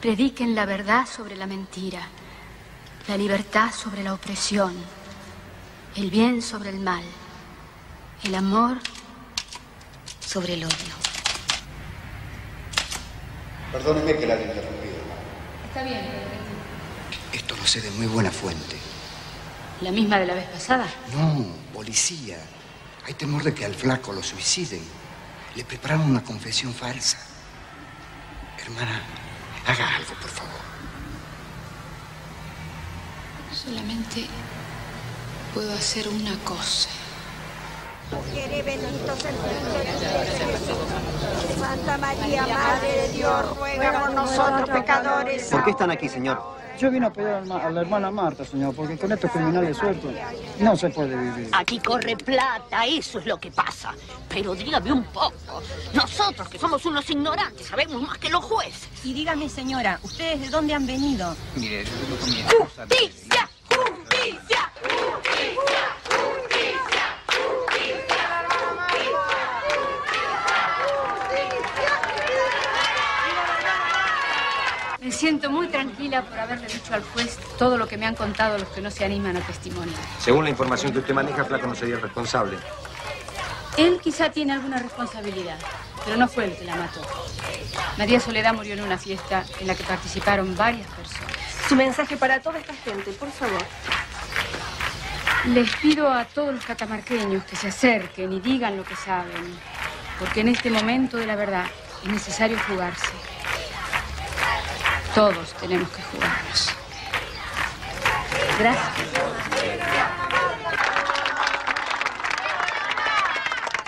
Prediquen la verdad sobre la mentira, la libertad sobre la opresión, el bien sobre el mal, el amor sobre el odio. Perdóneme que la haya interrumpido. Está bien, Esto lo sé de muy buena fuente. ¿La misma de la vez pasada? No, policía. Hay temor de que al flaco lo suiciden. Le prepararon una confesión falsa. Hermana, haga algo, por favor. Solamente puedo hacer una cosa. Santa María, Madre de Dios, ruega por nosotros pecadores. ¿Por qué están aquí, señor? Yo vine a pedir a la- hermana Marta, señor, porque con estos criminales sueltos no se puede vivir. Aquí corre plata, eso es lo que pasa. Pero dígame un poco. Nosotros, que somos unos ignorantes, sabemos más que los jueces. Y dígame, señora, ¿ustedes de dónde han venido? Mire, yo vengo con mi esposa. ¡Justicia! Siento muy tranquila por haberle dicho al juez todo lo que me han contado los que no se animan a testimoniar. Según la información que usted maneja, Flaco no sería el responsable. Él quizá tiene alguna responsabilidad, pero no fue el que la mató. María Soledad murió en una fiesta en la que participaron varias personas. Su mensaje para toda esta gente, por favor. Les pido a todos los catamarqueños que se acerquen y digan lo que saben, porque en este momento de la verdad es necesario jugarse. Todos tenemos que jugarnos. Gracias.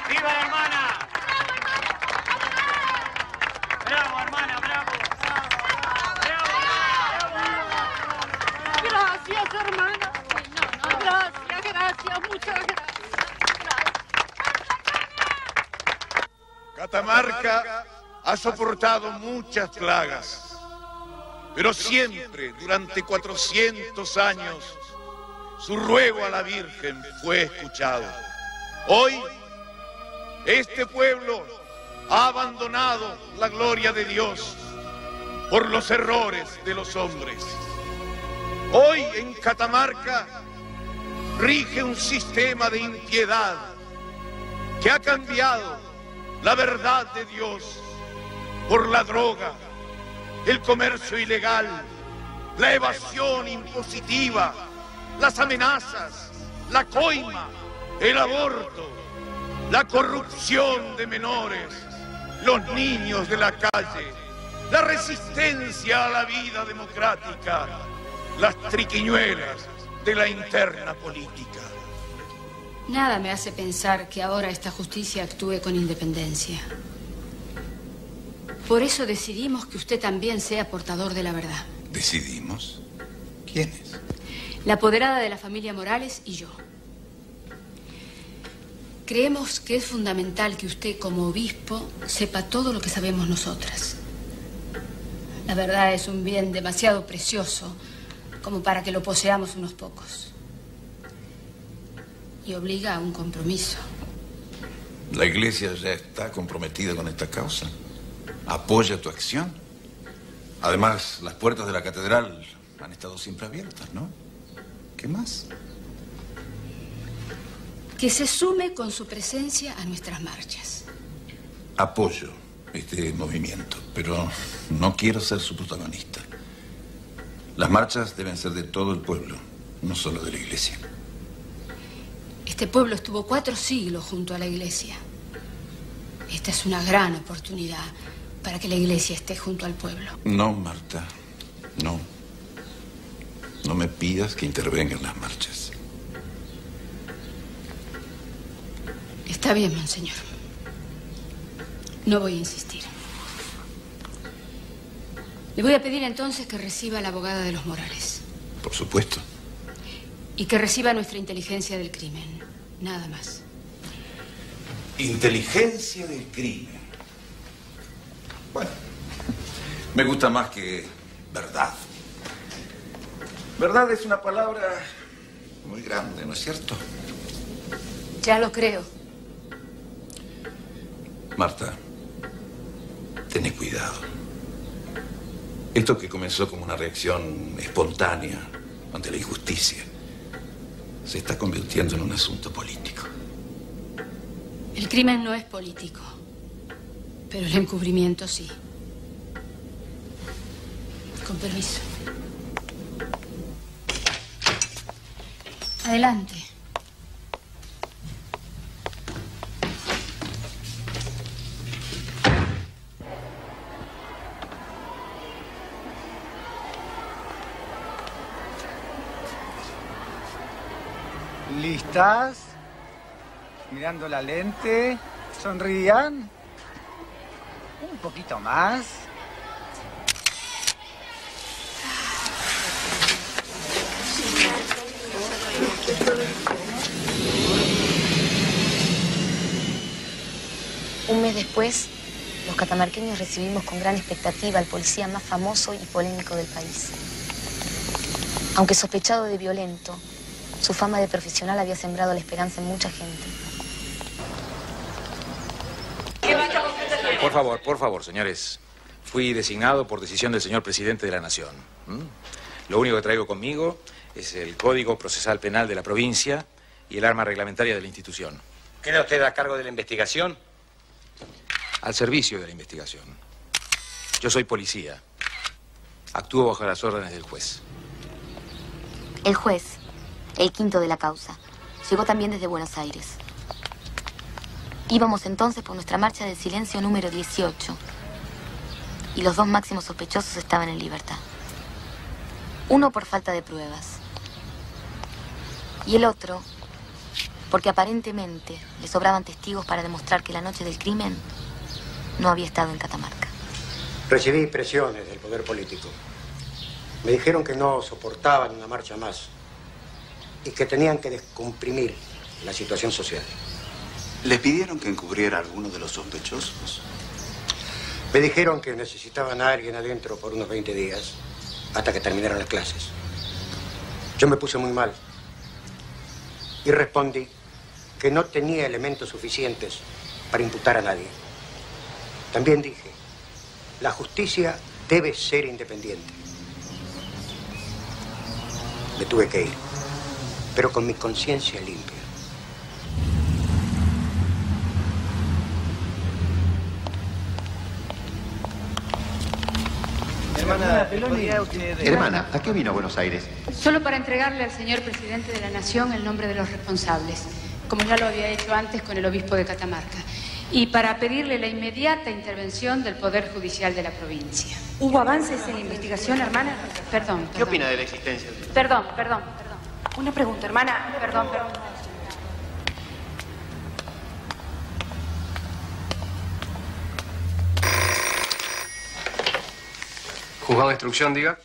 ¡Viva hermana! ¡Bravo, hermana! ¡Bravo! ¡Bravo! Gracias, hermana. Gracias, gracias, muchas. Catamarca ha soportado muchas plagas pero siempre durante 400 años su ruego a la Virgen fue escuchado. Hoy, este pueblo ha abandonado la gloria de Dios por los errores de los hombres. Hoy en Catamarca rige un sistema de impiedad que ha cambiado la verdad de Dios por la droga, el comercio ilegal, la evasión impositiva, las amenazas, la coima, el aborto, la corrupción de menores, los niños de la calle, la resistencia a la vida democrática, las triquiñuelas de la interna política. Nada me hace pensar que ahora esta justicia actúe con independencia. Por eso decidimos que usted también sea portador de la verdad. ¿Decidimos? ¿Quiénes? La apoderada de la familia Morales y yo. Creemos que es fundamental que usted, como obispo, sepa todo lo que sabemos nosotras. La verdad es un bien demasiado precioso como para que lo poseamos unos pocos. Y obliga a un compromiso. ¿La iglesia ya está comprometida con esta causa? ¿Apoya tu acción? Además, las puertas de la catedral han estado siempre abiertas, ¿no? ¿Qué más? Que se sume con su presencia a nuestras marchas. Apoyo este movimiento, pero no quiero ser su protagonista. Las marchas deben ser de todo el pueblo, no solo de la iglesia. Este pueblo estuvo cuatro siglos junto a la iglesia. Esta es una gran oportunidad para que la iglesia esté junto al pueblo. No, Marta, no. No me pidas que intervenga en las marchas. Está bien, monseñor. No voy a insistir. Le voy a pedir entonces que reciba a la abogada de los Morales. Por supuesto. Y que reciba nuestra inteligencia del crimen. Nada más. Inteligencia del crimen. Bueno, me gusta más que verdad. Verdad es una palabra muy grande, ¿no es cierto? Ya lo creo. Marta, ten cuidado. Esto que comenzó como una reacción espontánea ante la injusticia se está convirtiendo en un asunto político. El crimen no es político, pero el encubrimiento sí. Con permiso. Adelante. ¿Listas? Mirando la lente. Sonrían. Un poquito más. Un mes después, los catamarqueños recibimos con gran expectativa al policía más famoso y polémico del país. Aunque sospechado de violento, su fama de profesional había sembrado la esperanza en mucha gente. Por favor, por favor, señores. Fui designado por decisión del señor presidente de la Nación. ¿m? Lo único que traigo conmigo es el Código Procesal Penal de la provincia y el arma reglamentaria de la institución. ¿Queda usted a cargo de la investigación? Al servicio de la investigación. Yo soy policía. Actúo bajo las órdenes del juez. El juez, el quinto de la causa, llegó también desde Buenos Aires. Íbamos entonces por nuestra marcha del silencio número 18. Y los dos máximos sospechosos estaban en libertad. Uno por falta de pruebas. Y el otro porque aparentemente le sobraban testigos para demostrar que la noche del crimen no había estado en Catamarca. Recibí presiones del poder político. Me dijeron que no soportaban una marcha más y que tenían que descomprimir la situación social. ¿Le pidieron que encubriera a alguno de los sospechosos? Me dijeron que necesitaban a alguien adentro por unos 20 días, hasta que terminaran las clases. Yo me puse muy mal y respondí que no tenía elementos suficientes para imputar a nadie. También dije, la justicia debe ser independiente. Me tuve que ir, pero con mi conciencia limpia. Hermana, Hermana, ¿a qué vino a Buenos Aires? Solo para entregarle al señor presidente de la Nación el nombre de los responsables, como ya lo había hecho antes con el obispo de Catamarca, y para pedirle la inmediata intervención del Poder Judicial de la provincia. ¿Hubo avances en la investigación, hermana? Perdón. ¿Qué opina de la existencia? Perdón, perdón, perdón. Una pregunta, hermana. Perdón, perdón. Juzgado de instrucción, diga.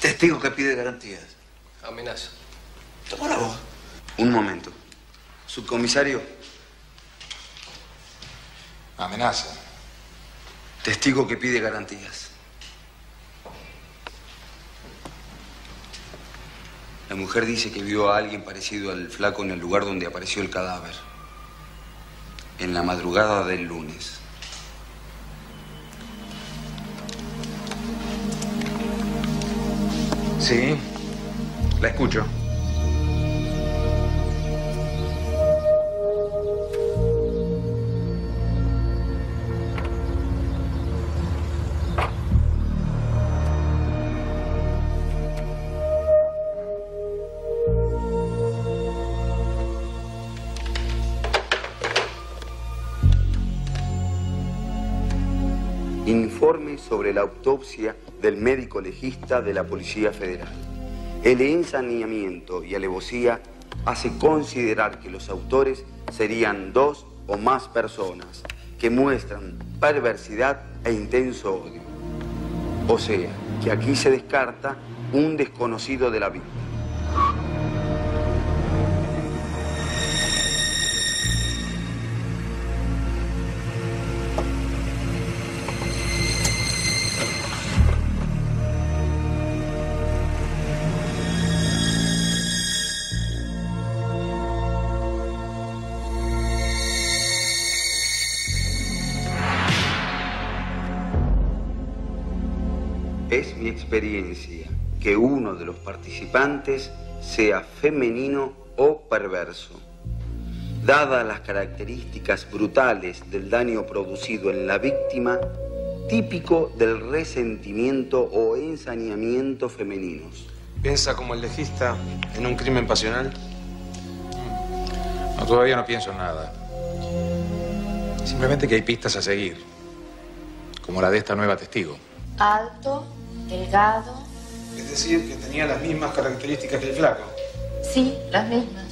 Testigo que pide garantías. Amenaza. Toma la voz. Un momento. Subcomisario. Amenaza. Testigo que pide garantías. La mujer dice que vio a alguien parecido al flaco en el lugar donde apareció el cadáver. En la madrugada del lunes. Sí, la escucho. La autopsia del médico legista de la Policía Federal. El ensañamiento y alevosía hace considerar que los autores serían dos o más personas que muestran perversidad e intenso odio. O sea, que aquí se descarta un desconocido de la víctima. Experiencia que uno de los participantes sea femenino o perverso. Dadas las características brutales del daño producido en la víctima, típico del resentimiento o ensañamiento femeninos. ¿Piensa como el legista en un crimen pasional? No, todavía no pienso en nada. Simplemente que hay pistas a seguir, como la de esta nueva testigo. Alto, delgado. Es decir, que tenía las mismas características que el flaco. Sí, las mismas.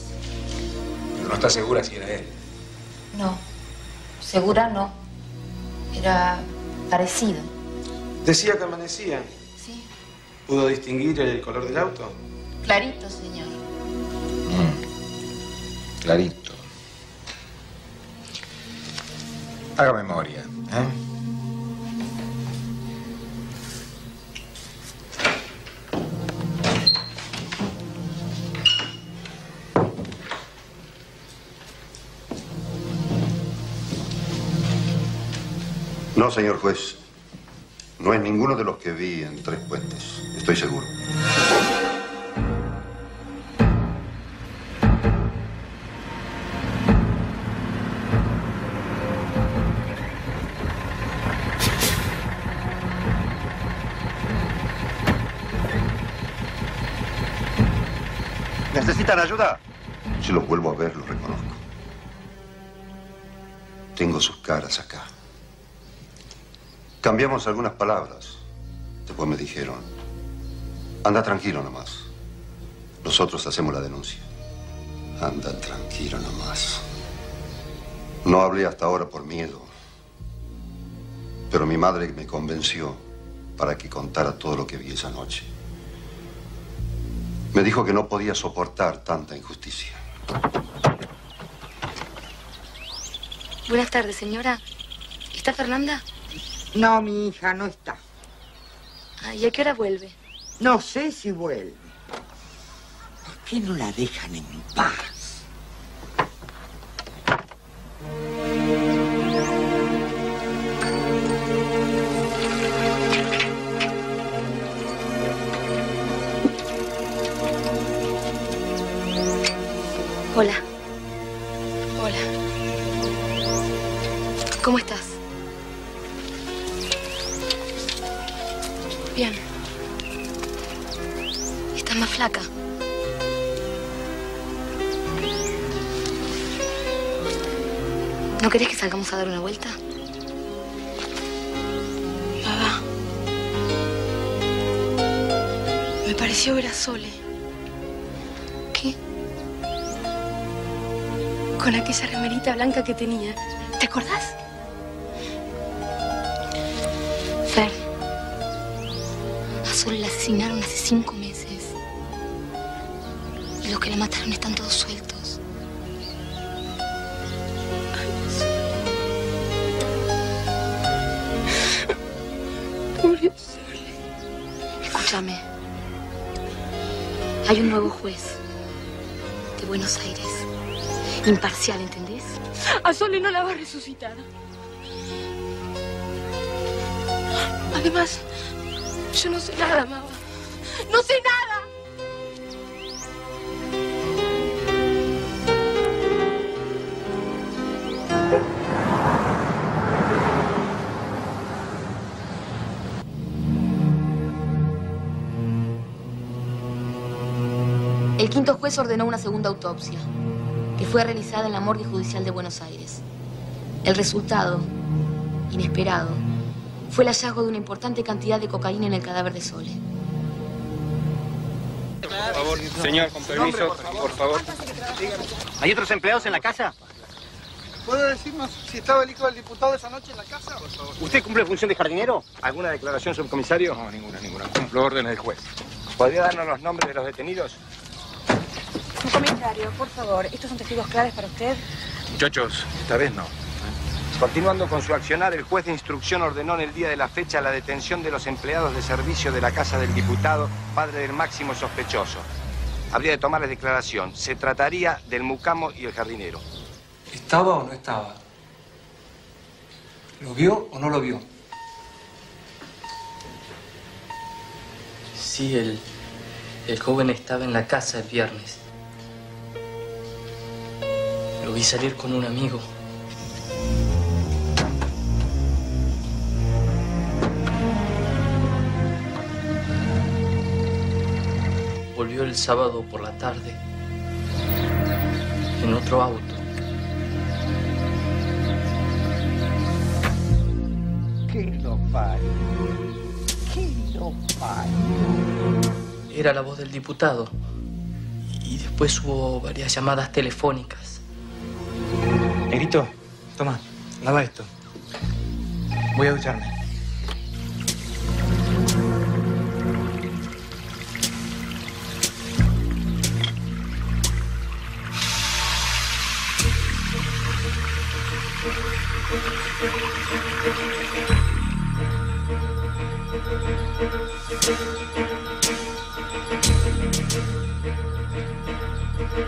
Pero no está segura si era él. No, segura no. Era parecido. Decía que amanecía. Sí. ¿Pudo distinguir el color del auto? Clarito, señor. Clarito. Haga memoria, ¿eh? No, señor juez. No es ninguno de los que vi en Tres Puentes. Estoy seguro. ¿Necesitan ayuda? Si los vuelvo a ver, los reconozco. Tengo sus caras acá. Cambiamos algunas palabras. Después me dijeron, anda tranquilo nomás. Nosotros hacemos la denuncia. Anda tranquilo nomás. No hablé hasta ahora por miedo. Pero mi madre me convenció para que contara todo lo que vi esa noche. Me dijo que no podía soportar tanta injusticia. Buenas tardes, señora. ¿Está Fernanda? No, mi hija no está. Ah, ¿Y a qué hora vuelve? No sé si vuelve. ¿Por qué no la dejan en paz? Hola. Querés que salgamos a dar una vuelta? Papá. Me pareció ver a Sole. ¿Qué? Con aquella remerita blanca que tenía. ¿Te acordás? Fer. A Sol la asesinaron hace cinco meses. Y los que la mataron están todos sueltos. Hay un nuevo juez de Buenos Aires. Imparcial, ¿entendés? A Sole no la va a resucitar. Además, yo no sé nada, mamá. ¡No sé nada! Juez ordenó una segunda autopsia, que fue realizada en la morgue judicial de Buenos Aires. El resultado, inesperado, fue el hallazgo de una importante cantidad de cocaína en el cadáver de Sole. Por favor, señor, con permiso, por favor. ¿Hay otros empleados en la casa? ¿Puede decirnos si estaba el hijo del diputado esa noche en la casa? Por favor. ¿Usted cumple función de jardinero? ¿Alguna declaración, subcomisario? No, ninguna, ninguna. Cumplo órdenes del juez. ¿Podría darnos los nombres de los detenidos? Comentario, por favor. ¿Estos son testigos claves para usted? Muchachos, esta vez no. Continuando con su accionar, el juez de instrucción ordenó en el día de la fecha la detención de los empleados de servicio de la Casa del Diputado, padre del máximo sospechoso. Habría de tomarles declaración. Se trataría del mucamo y el jardinero. ¿Estaba o no estaba? ¿Lo vio o no lo vio? Sí, el, el joven estaba en la casa el viernes. Lo vi salir con un amigo. Volvió el sábado por la tarde en otro auto. ¿Qué lo parió? ¿Qué lo parió? Era la voz del diputado. Y después hubo varias llamadas telefónicas. Negrito, toma, lava esto. Voy a ducharme. La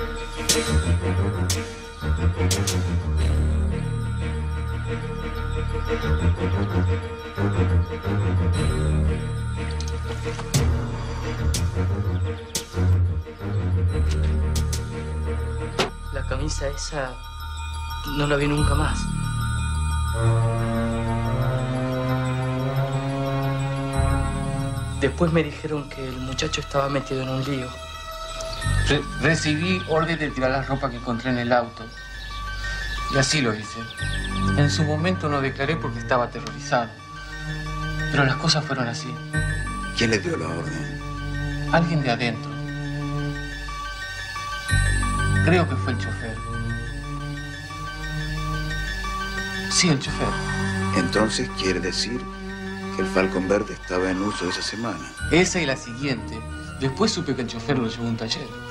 camisa esa no la vi nunca más. Después me dijeron que el muchacho estaba metido en un lío. Re- recibí orden de tirar la ropa que encontré en el auto. Y así lo hice. En su momento no declaré porque estaba aterrorizado. Pero las cosas fueron así. ¿Quién le dio la orden? Alguien de adentro. Creo que fue el chofer. Sí, el chofer. Entonces quiere decir que el Falcon Verde estaba en uso esa semana. Esa y la siguiente. Después supe que el chofer lo llevó a un taller.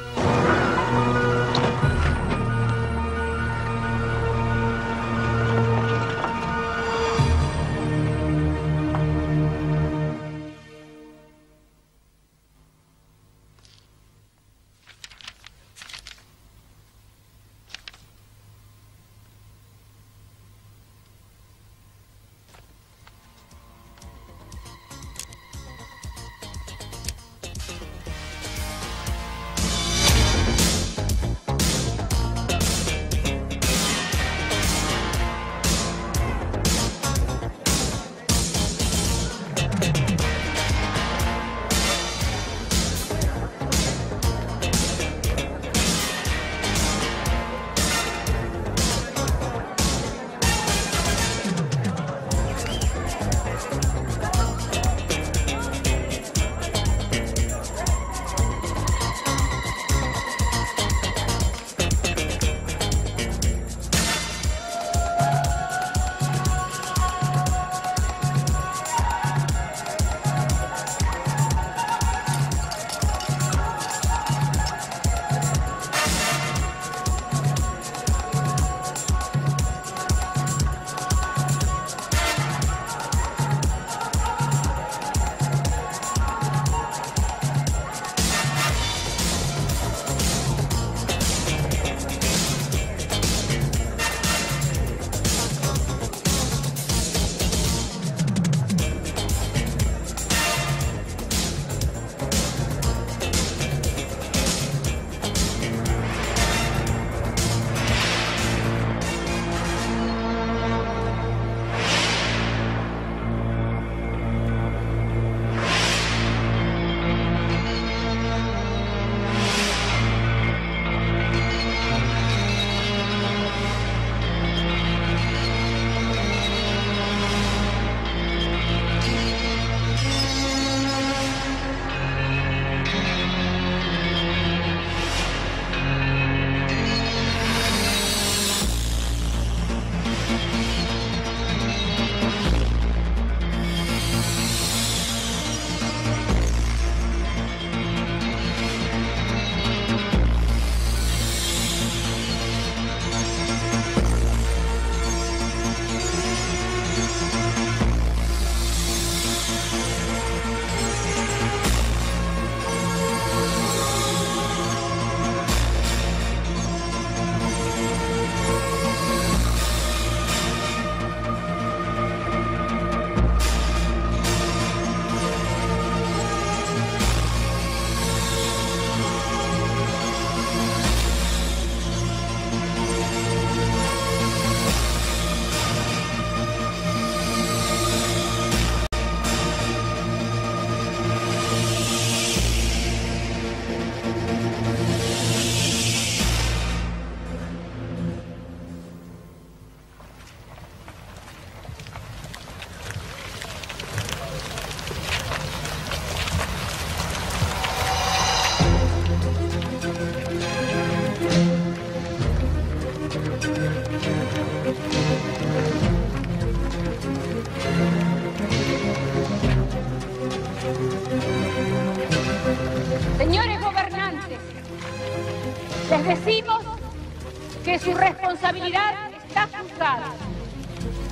Responsabilidad está juzgada.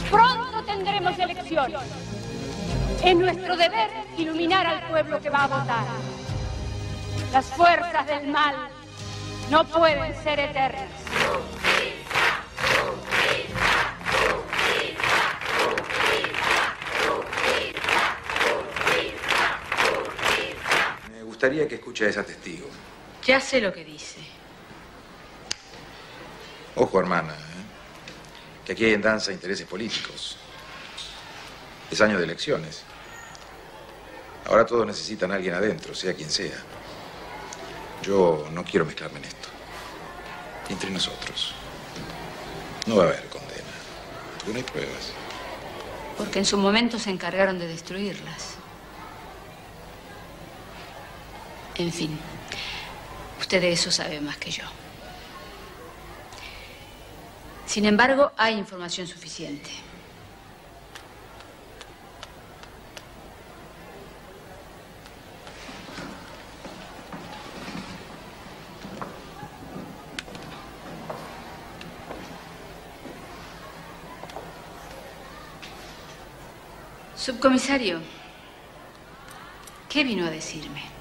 Pronto tendremos elecciones. Es nuestro deber iluminar al pueblo que va a votar. Las fuerzas del mal no pueden ser eternas. Me gustaría que escuche a esa testigo. Ya sé lo que dice. Ojo, hermana, ¿eh? Aquí hay en danza intereses políticos. Es año de elecciones. Ahora todos necesitan a alguien adentro, sea quien sea. Yo no quiero mezclarme en esto. Entre nosotros. No va a haber condena. Porque no hay pruebas. Porque en su momento se encargaron de destruirlas. En fin, usted de eso sabe más que yo. Sin embargo, hay información suficiente. Subcomisario, ¿qué vino a decirme?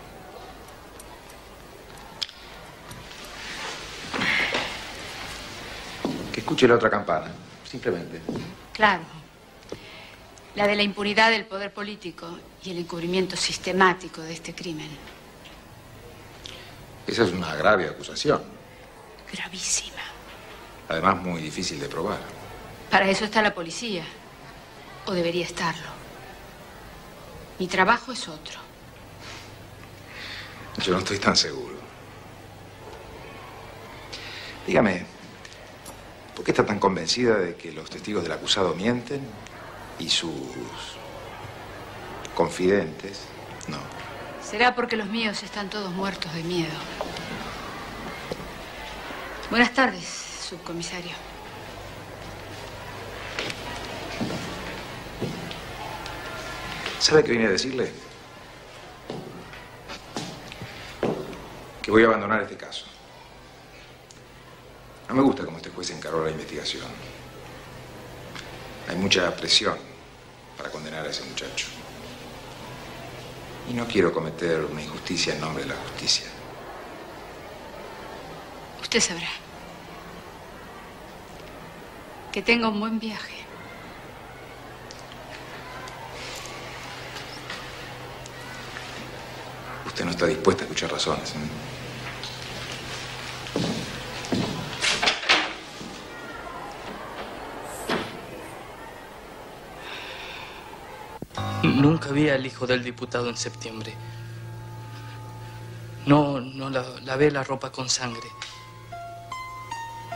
Que escuche la otra campana, simplemente. Claro. La de la impunidad del poder político y el encubrimiento sistemático de este crimen. Esa es una grave acusación. Gravísima. Además, muy difícil de probar. Para eso está la policía. O debería estarlo. Mi trabajo es otro. Yo no estoy tan seguro. Dígame, ¿por qué está tan convencida de que los testigos del acusado mienten y sus confidentes no? Será porque los míos están todos muertos de miedo. Buenas tardes, subcomisario. ¿Sabe qué vine a decirle? Que voy a abandonar este caso. No me gusta cómo este juez encaró la investigación. Hay mucha presión para condenar a ese muchacho. Y no quiero cometer una injusticia en nombre de la justicia. Usted sabrá. Que tenga un buen viaje. Usted no está dispuesta a escuchar razones. ¿eh? Nunca vi al hijo del diputado en septiembre. No, no la, lavé la ropa con sangre.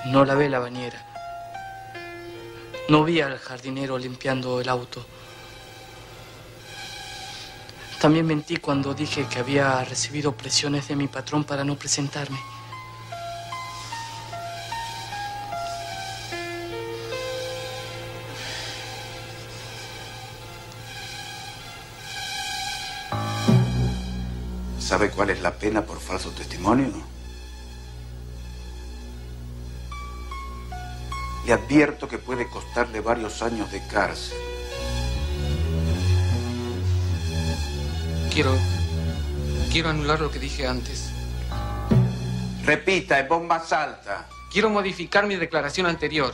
No lavé la bañera. No vi al jardinero limpiando el auto. También mentí cuando dije que había recibido presiones de mi patrón para no presentarme. ¿Sabe cuál es la pena por falso testimonio? Le advierto que puede costarle varios años de cárcel. Quiero. Quiero anular lo que dije antes. Repita en voz más alta. Quiero modificar mi declaración anterior.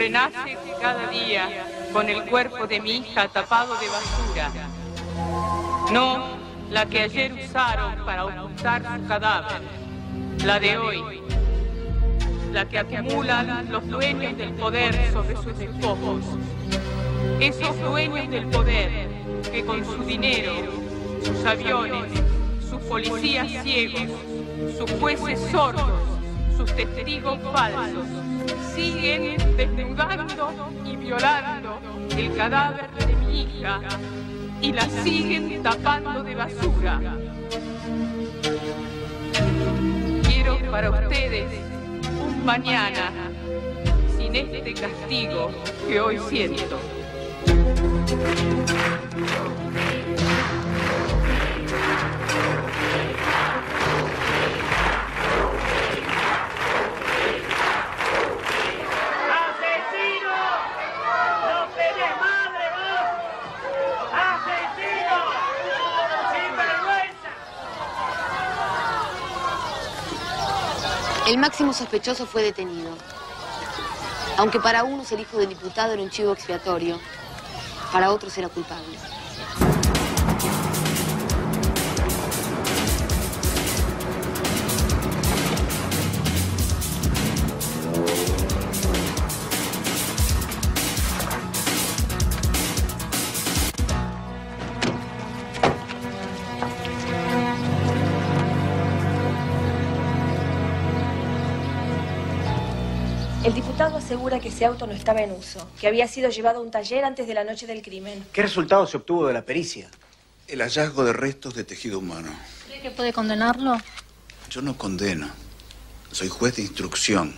Renace cada día con el cuerpo de mi hija tapado de basura. No la que ayer usaron para ocultar su cadáver, la de hoy, la que acumulan los dueños del poder sobre sus despojos. Esos dueños del poder que con su dinero, sus aviones, sus policías ciegos, sus jueces sordos, sus testigos falsos, siguen desnudando y violando el cadáver de mi hija y la siguen tapando de basura. Quiero para ustedes un mañana sin este castigo que hoy siento. El máximo sospechoso fue detenido. Aunque para unos el hijo del diputado era un chivo expiatorio, para otros era culpable. Asegura que ese auto no estaba en uso, que había sido llevado a un taller antes de la noche del crimen. ¿Qué resultado se obtuvo de la pericia? El hallazgo de restos de tejido humano. ¿Cree que puede condenarlo? Yo no condeno. Soy juez de instrucción.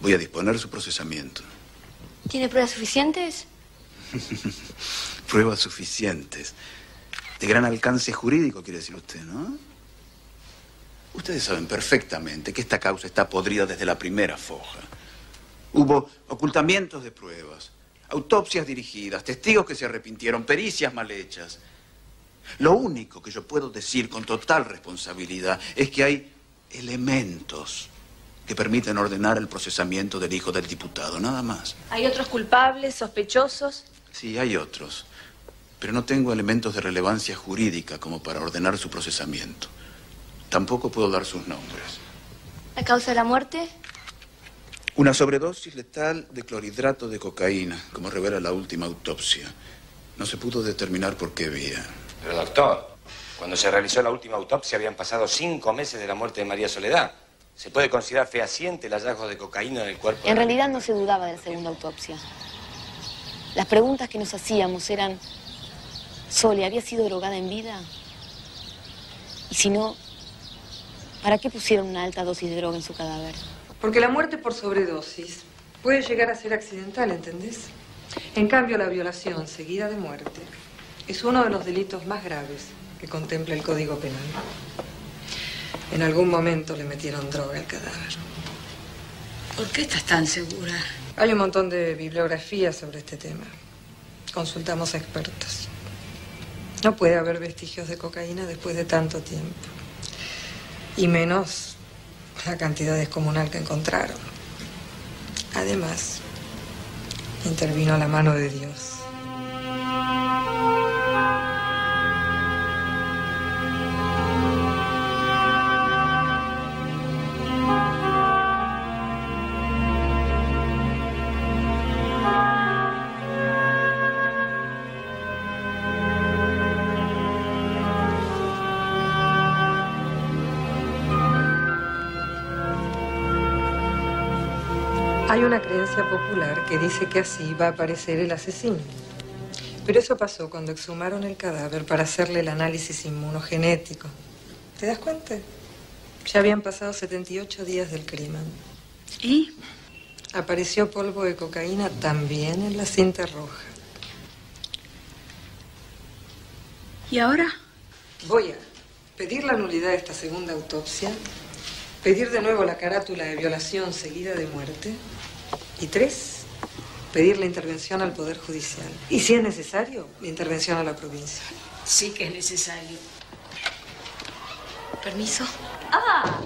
Voy a disponer su procesamiento. ¿Tiene pruebas suficientes? <laughs> Pruebas suficientes. De gran alcance jurídico, quiere decir usted, ¿no? Ustedes saben perfectamente que esta causa está podrida desde la primera foja. Hubo ocultamientos de pruebas, autopsias dirigidas, testigos que se arrepintieron, pericias mal hechas. Lo único que yo puedo decir con total responsabilidad es que hay elementos que permiten ordenar el procesamiento del hijo del diputado, nada más. ¿Hay otros culpables, sospechosos? Sí, hay otros, pero no tengo elementos de relevancia jurídica como para ordenar su procesamiento. Tampoco puedo dar sus nombres. ¿La causa de la muerte? Una sobredosis letal de clorhidrato de cocaína, como revela la última autopsia. No se pudo determinar por qué vía. Pero doctor, cuando se realizó la última autopsia habían pasado cinco meses de la muerte de María Soledad. ¿Se puede considerar fehaciente el hallazgo de cocaína en el cuerpo? En la realidad no se dudaba de la segunda autopsia. Las preguntas que nos hacíamos eran, ¿Sole había sido drogada en vida? Y si no, ¿para qué pusieron una alta dosis de droga en su cadáver? Porque la muerte por sobredosis puede llegar a ser accidental, ¿entendés? En cambio, la violación seguida de muerte es uno de los delitos más graves que contempla el Código Penal. En algún momento le metieron droga al cadáver. ¿Por qué estás tan segura? Hay un montón de bibliografía sobre este tema. Consultamos a expertos. No puede haber vestigios de cocaína después de tanto tiempo. Y menos la cantidad descomunal que encontraron. Además, intervino la mano de Dios. Creencia popular que dice que así va a aparecer el asesino. Pero eso pasó cuando exhumaron el cadáver para hacerle el análisis inmunogenético. ¿Te das cuenta? Ya habían pasado 78 días del crimen. ¿Y? Apareció polvo de cocaína también en la cinta roja. ¿Y ahora? Voy a pedir la nulidad de esta segunda autopsia, pedir de nuevo la carátula de violación seguida de muerte y tres, pedir la intervención al Poder Judicial. Y si es necesario, la intervención a la provincia. Sí que es necesario. ¿Permiso? ¡Ah!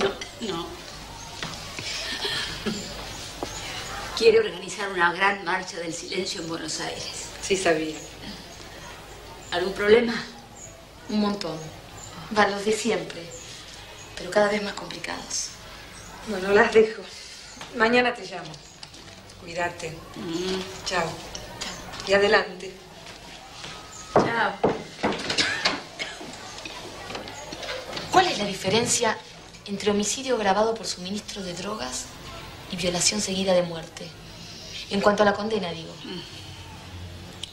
No, no. Quiere organizar una gran marcha del silencio en Buenos Aires. Sí, sabía. ¿Algún problema? Un montón. Va, los de siempre, pero cada vez más complicados. Bueno, las dejo. Mañana te llamo. Cuídate. Chao. Y adelante. Chao. ¿Cuál es la diferencia entre homicidio grabado por suministro de drogas y violación seguida de muerte? En cuanto a la condena, digo.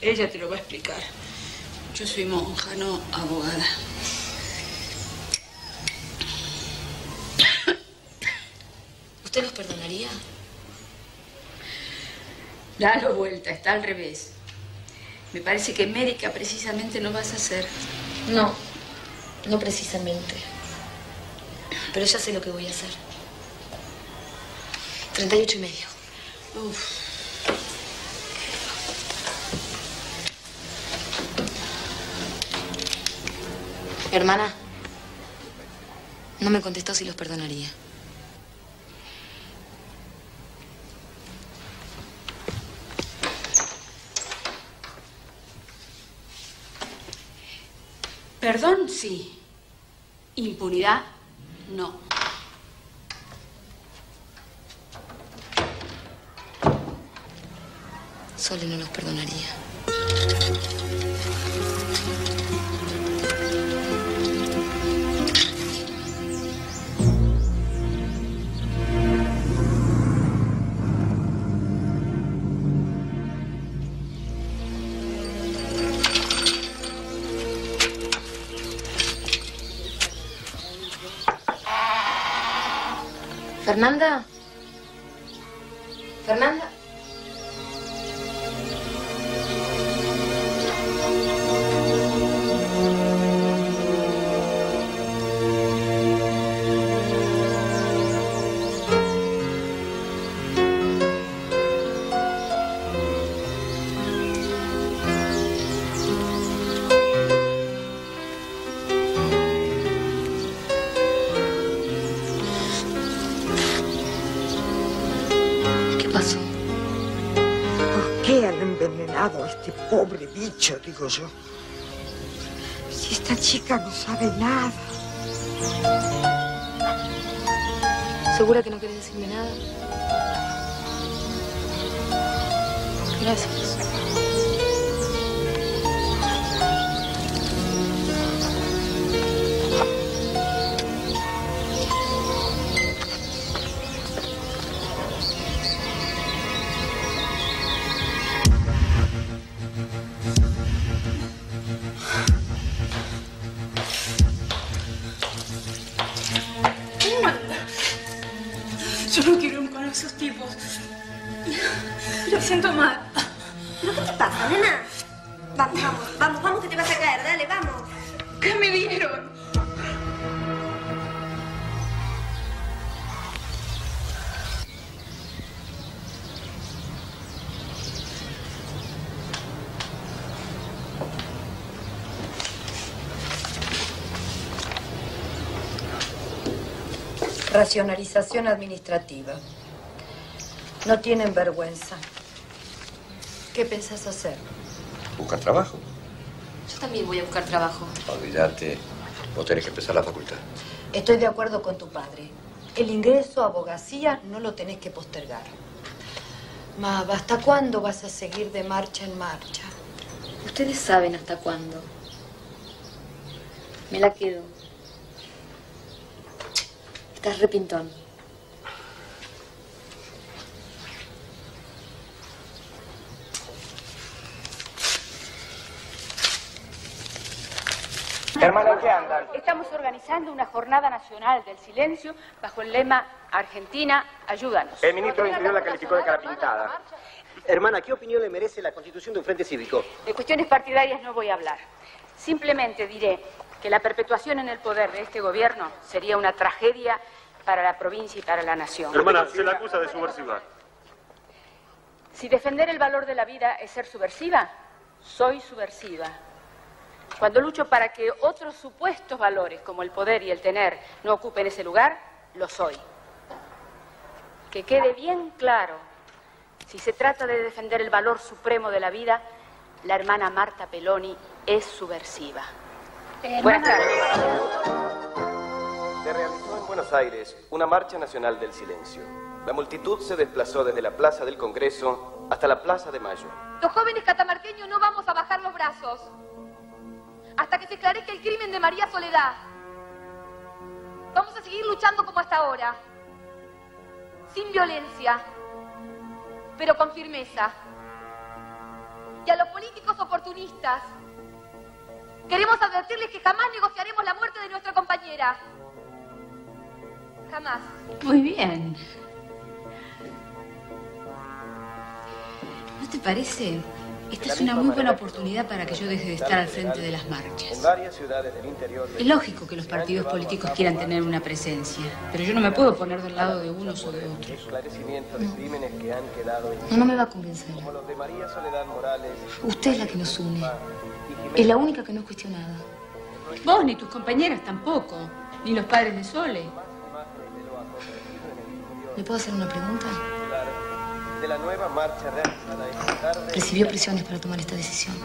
Ella te lo va a explicar. Yo soy monja, no abogada. ¿Usted los perdonaría? Dalo vuelta, está al revés. Me parece que médica precisamente no vas a ser. No, no precisamente. Pero ya sé lo que voy a hacer. 38 y medio. Uf. Hermana, no me contestó si los perdonaría. Perdón, sí. Impunidad, no. Sole no los perdonaría. Fernanda. Fernanda. Este pobre bicho, digo yo? Si esta chica no sabe nada. ¿Segura que no quieres decirme nada? Gracias. Lo siento mal. ¿Pero qué te pasa, nena? Vamos, vamos, vamos, vamos que te vas a caer, dale, vamos. ¿Qué me dieron? Racionalización administrativa. No tienen vergüenza. ¿Qué pensás hacer? Buscar trabajo. Yo también voy a buscar trabajo. Olvídate. Vos tenés que empezar la facultad. Estoy de acuerdo con tu padre. El ingreso a abogacía no lo tenés que postergar. Ma, ¿hasta cuándo vas a seguir de marcha en marcha? Ustedes saben hasta cuándo. Me la quedo. Estás repintón. Hermana, ¿en qué andan? Estamos organizando una jornada nacional del silencio bajo el lema Argentina, ayúdanos. El ministro de Interior la calificó de cara pintada. Hermana, ¿qué opinión le merece la constitución de un frente cívico? De cuestiones partidarias no voy a hablar. Simplemente diré que la perpetuación en el poder de este gobierno sería una tragedia para la provincia y para la nación. Hermana, se la acusa de subversiva. Si defender el valor de la vida es ser subversiva, soy subversiva. Cuando lucho para que otros supuestos valores, como el poder y el tener, no ocupen ese lugar, lo soy. Que quede bien claro, si se trata de defender el valor supremo de la vida, la hermana Marta Peloni es subversiva. Buenas tardes. Se realizó en Buenos Aires una marcha nacional del silencio. La multitud se desplazó desde la Plaza del Congreso hasta la Plaza de Mayo. Los jóvenes catamarqueños no vamos a bajar los brazos hasta que se esclarezca el crimen de María Soledad. Vamos a seguir luchando como hasta ahora, sin violencia, pero con firmeza. Y a los políticos oportunistas, queremos advertirles que jamás negociaremos la muerte de nuestra compañera. Jamás. Muy bien. ¿No te parece esta es una muy buena oportunidad para que yo deje de estar al frente de las marchas. Es lógico que los partidos políticos quieran tener una presencia, pero yo no me puedo poner del lado de unos o de otros. No, no me va a convencer. Usted es la que nos une. Es la única que no es cuestionada. Vos ni tus compañeras tampoco, ni los padres de Sole. ¿Le puedo hacer una pregunta? De la nueva marcha realizada esta tarde. ¿Recibió presiones para tomar esta decisión?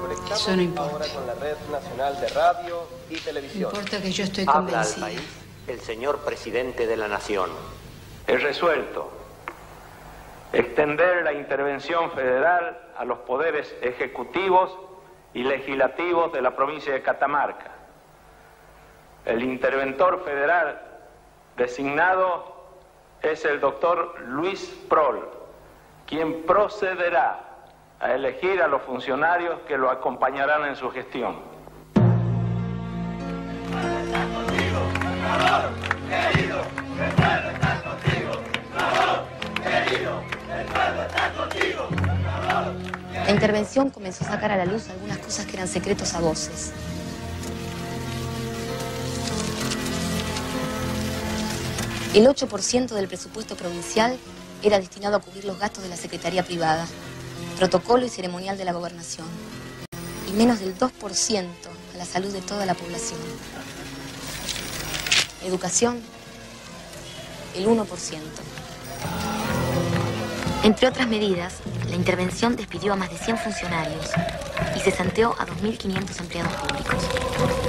Conectamos Eso no importa. ahora con la Red Nacional de Radio y Televisión. Importa que yo estoy Habla al país el señor presidente de la nación. He resuelto extender la intervención federal a los poderes ejecutivos y legislativos de la provincia de Catamarca. El interventor federal designado es el doctor Luis Prol, quien procederá a elegir a los funcionarios que lo acompañarán en su gestión. La intervención comenzó a sacar a la luz algunas cosas que eran secretos a voces. El 8% del presupuesto provincial era destinado a cubrir los gastos de la Secretaría Privada, protocolo y ceremonial de la gobernación, y menos del 2% a la salud de toda la población. Educación, el 1%. Entre otras medidas, la intervención despidió a más de 100 funcionarios y se santeó a 2.500 empleados públicos.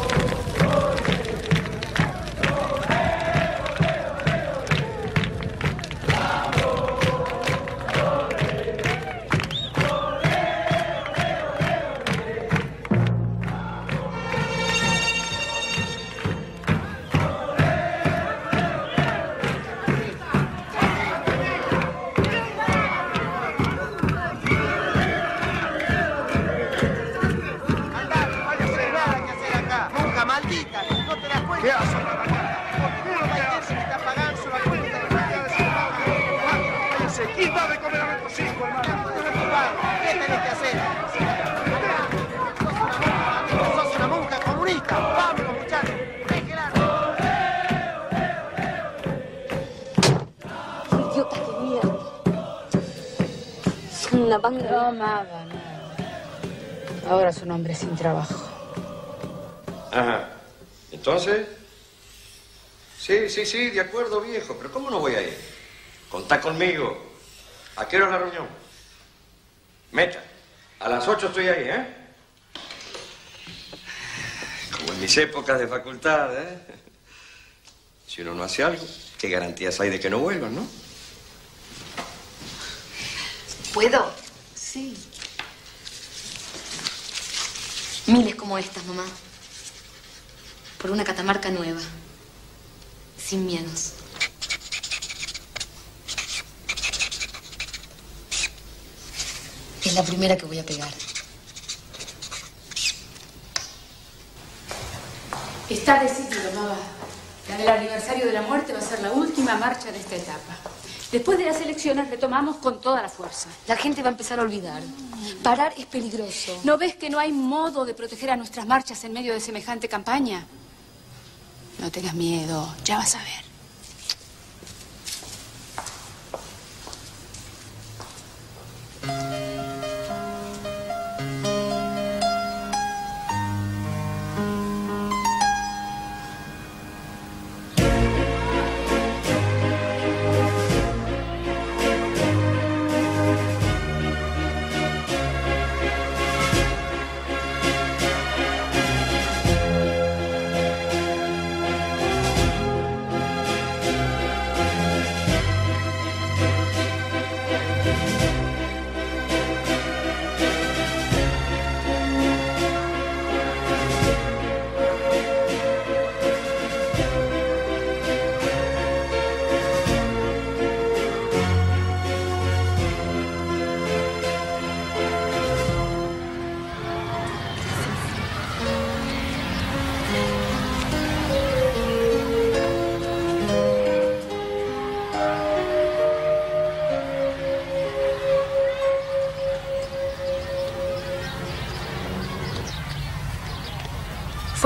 Una banda de... No. Ahora son hombres sin trabajo. Ajá. Entonces. Sí, sí, sí, de acuerdo, viejo. Pero ¿cómo no voy a ir? Contá conmigo. ¿A qué hora es la reunión? Meta. A las 8 estoy ahí, ¿eh? Como en mis épocas de facultad, ¿eh? Si uno no hace algo, ¿qué garantías hay de que no vuelvan, no? ¿Puedo? Sí. Miles como estas, mamá. Por una catamarca nueva. Sin miedos. Es la primera que voy a pegar. Está decidido, mamá. La del aniversario de la muerte va a ser la última marcha de esta etapa. Después de las elecciones retomamos con toda la fuerza. La gente va a empezar a olvidar. Parar es peligroso. ¿No ves que no hay modo de proteger a nuestras marchas en medio de semejante campaña? No tengas miedo, ya vas a ver.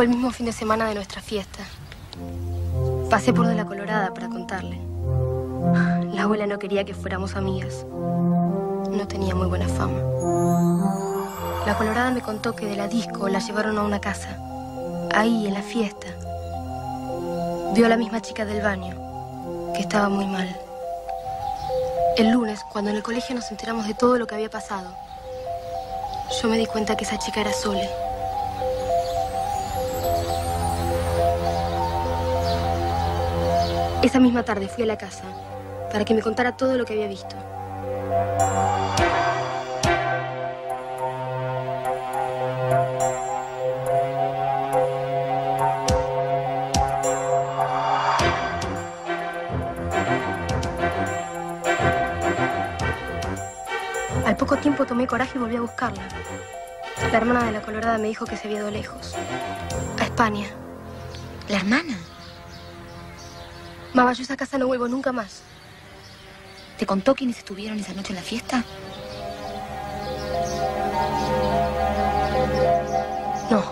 El mismo fin de semana de nuestra fiesta. Pasé por de la Colorada para contarle. La abuela no quería que fuéramos amigas. No tenía muy buena fama. La Colorada me contó que de la disco la llevaron a una casa. Ahí, en la fiesta. Vio a la misma chica del baño, que estaba muy mal. El lunes, cuando en el colegio nos enteramos de todo lo que había pasado, yo me di cuenta que esa chica era Sole. Esa misma tarde fui a la casa para que me contara todo lo que había visto. Al poco tiempo tomé coraje y volví a buscarla. La hermana de la Colorada me dijo que se había ido lejos. A España. ¿La hermana? Mama, yo a esa casa no vuelvo nunca más. ¿Te contó quiénes estuvieron esa noche en la fiesta? No.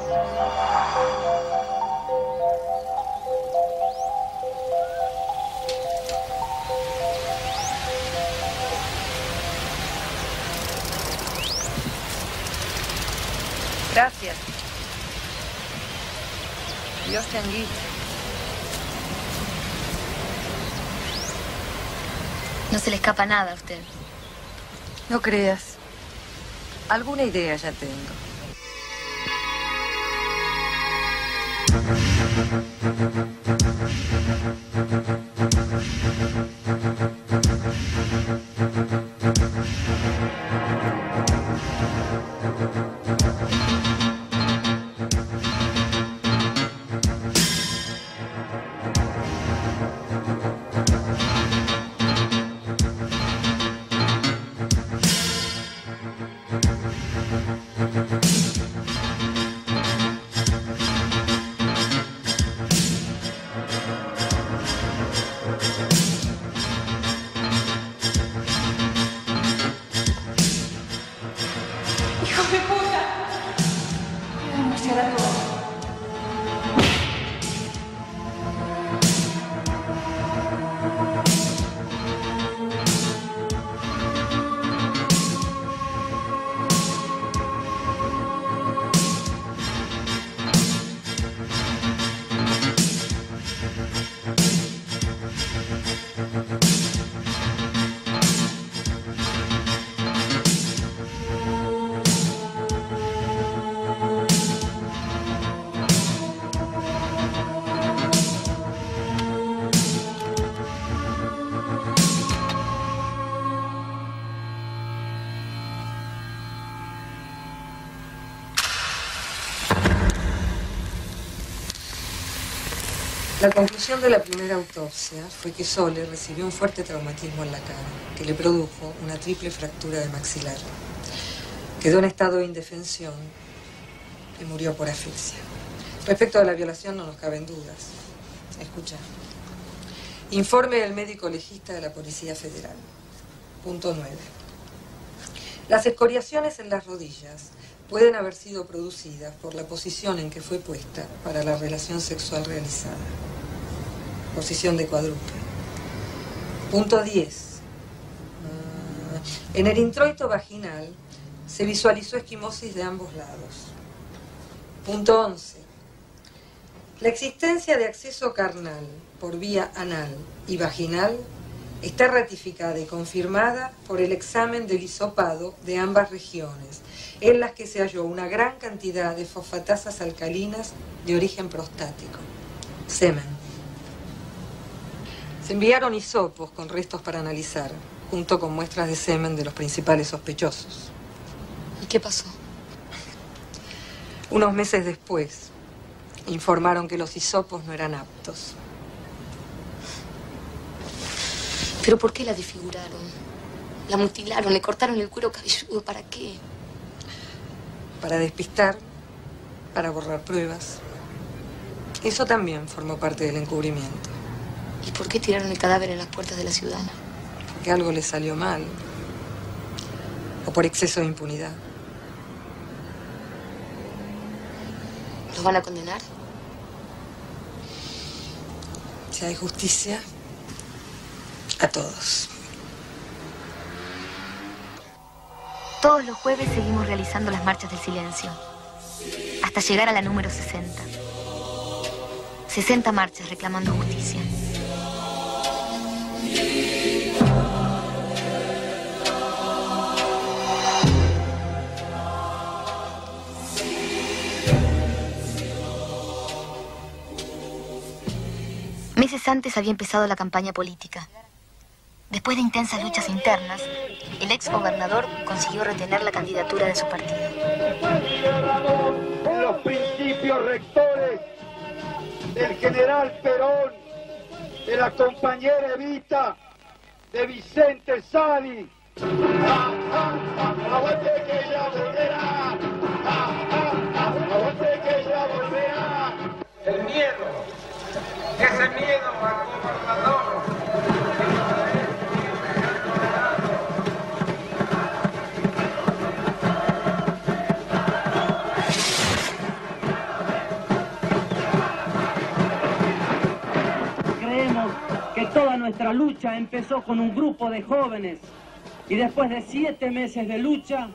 Gracias. Dios te anguille. No se le escapa nada a usted. No creas. Alguna idea ya tengo. La conclusión de la primera autopsia fue que Sole recibió un fuerte traumatismo en la cara, que le produjo una triple fractura de maxilar. Quedó en estado de indefensión y murió por asfixia. Respecto a la violación no nos caben dudas. Escucha. Informe del médico legista de la Policía Federal. Punto 9. Las escoriaciones en las rodillas pueden haber sido producidas por la posición en que fue puesta para la relación sexual realizada. Posición de cuadruple. Punto 10. Ah, En el introito vaginal se visualizó esquimosis de ambos lados. Punto 11. La existencia de acceso carnal por vía anal y vaginal está ratificada y confirmada por el examen del hisopado de ambas regiones, en las que se halló una gran cantidad de fosfatasas alcalinas de origen prostático. Semen. Se enviaron hisopos con restos para analizar, junto con muestras de semen de los principales sospechosos. ¿Y qué pasó? Unos meses después, informaron que los hisopos no eran aptos. ¿Pero por qué la desfiguraron? La mutilaron, le cortaron el cuero cabelludo, ¿para qué? para despistar, para borrar pruebas. Eso también formó parte del encubrimiento. ¿Y por qué tiraron el cadáver en las puertas de la ciudadana? Porque algo le salió mal. O por exceso de impunidad. ¿Los van a condenar? Si hay justicia, a todos. Todos los jueves seguimos realizando las marchas del silencio, hasta llegar a la número 60. 60 marchas reclamando justicia. Meses antes había empezado la campaña política. Después de intensas luchas internas, el ex gobernador consiguió retener la candidatura de su partido. En los principios rectores del general Perón, de la compañera Evita, de Vicente Sadi. Aguante que ella volverá. Aguante que ella volverá. El miedo, ese miedo al gobernador. Toda nuestra lucha empezó con un grupo de jóvenes y después de siete meses de lucha,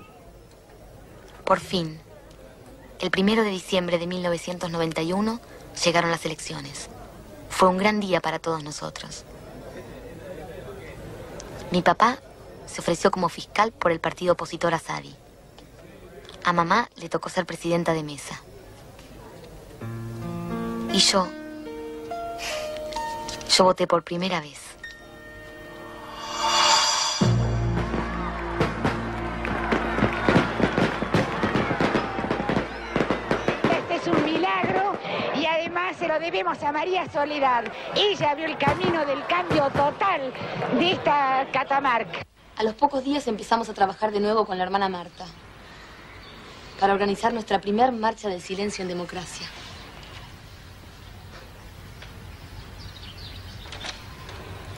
Por fin, el primero de diciembre de 1991, llegaron las elecciones. Fue un gran día para todos nosotros. Mi papá se ofreció como fiscal por el partido opositor a Sadi. A mamá le tocó ser presidenta de mesa. Y yo, yo voté por primera vez. Este es un milagro y además se lo debemos a María Soledad. Ella abrió el camino del cambio total de esta Catamarca. A los pocos días empezamos a trabajar de nuevo con la hermana Marta para organizar nuestra primer marcha del silencio en democracia.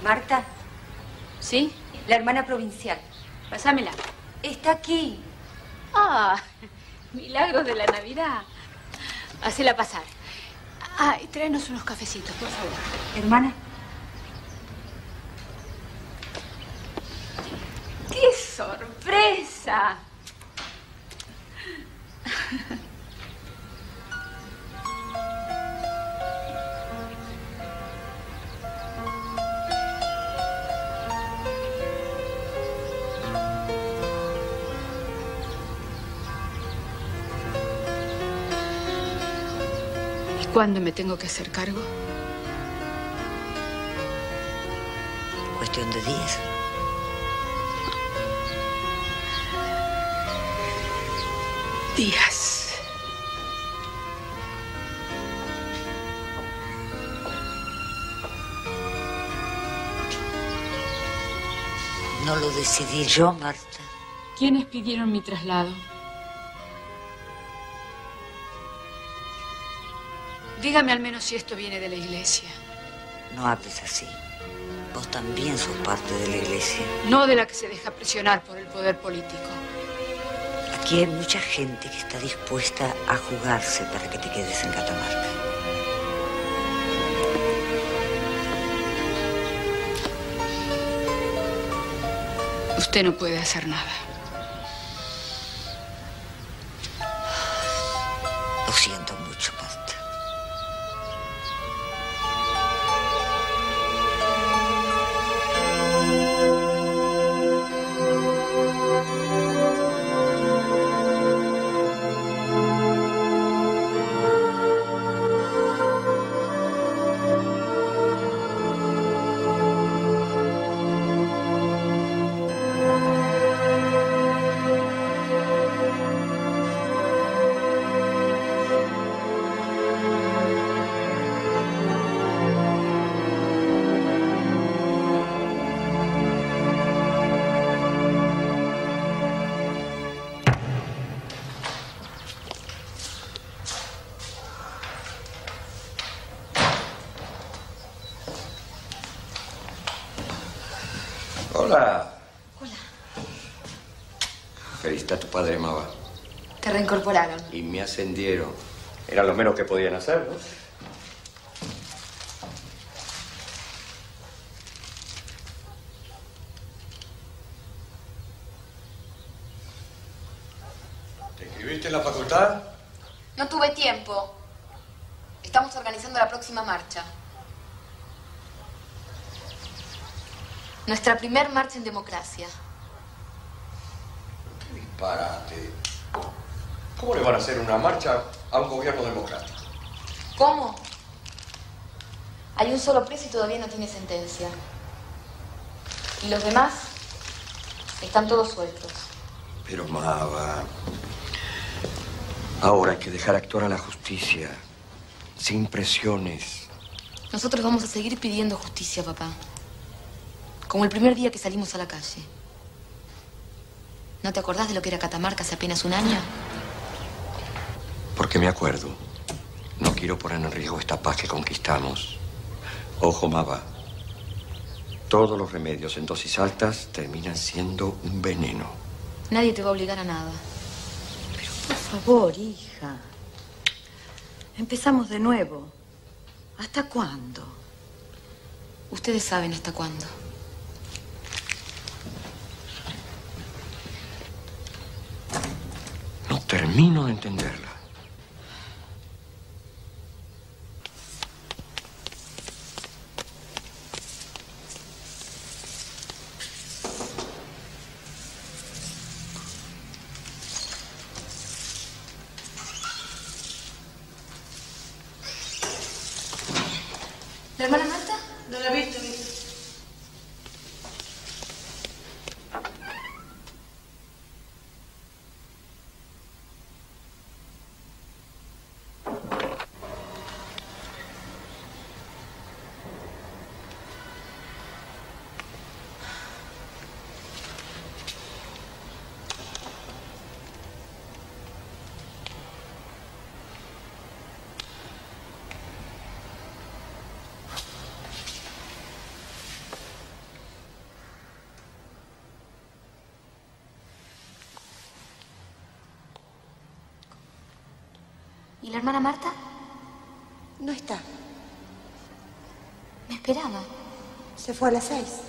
Marta, ¿Sí? la hermana provincial. Pásamela. Está aquí. Ah, milagros de la Navidad. Hacela pasar. Ah, y tráenos unos cafecitos, por favor. Hermana, ¡Qué sorpresa! Cuándo me tengo que hacer cargo? cuestión de días. Días. No lo decidí yo, Marta. ¿Quiénes pidieron mi traslado? Dígame al menos si esto viene de la iglesia. No hables así. Vos también sos parte de la iglesia. No de la que se deja presionar por el poder político. Aquí hay mucha gente que está dispuesta a jugarse para que te quedes en Catamarca. Usted no puede hacer nada. Era lo menos que podían hacer, ¿Te inscribiste en la facultad? No tuve tiempo. Estamos organizando la próxima marcha. Nuestra primer marcha en democracia. ¿Cómo le van a hacer una marcha a un gobierno democrático? ¿Cómo? Hay un solo preso y todavía no tiene sentencia. Y los demás están todos sueltos. Pero Mava, ahora hay que dejar actuar a la justicia, sin presiones. Nosotros vamos a seguir pidiendo justicia, papá. Como el primer día que salimos a la calle. ¿No te acordás de lo que era Catamarca hace apenas un año? Porque me acuerdo. No quiero poner en riesgo esta paz que conquistamos. Ojo, Mava. Todos los remedios en dosis altas terminan siendo un veneno. Nadie te va a obligar a nada. Por favor, hija. Empezamos de nuevo. ¿Hasta cuándo? Ustedes saben hasta cuándo. No termino de entenderla. Hermana Marta? No está. Me esperaba. Se fue a las seis.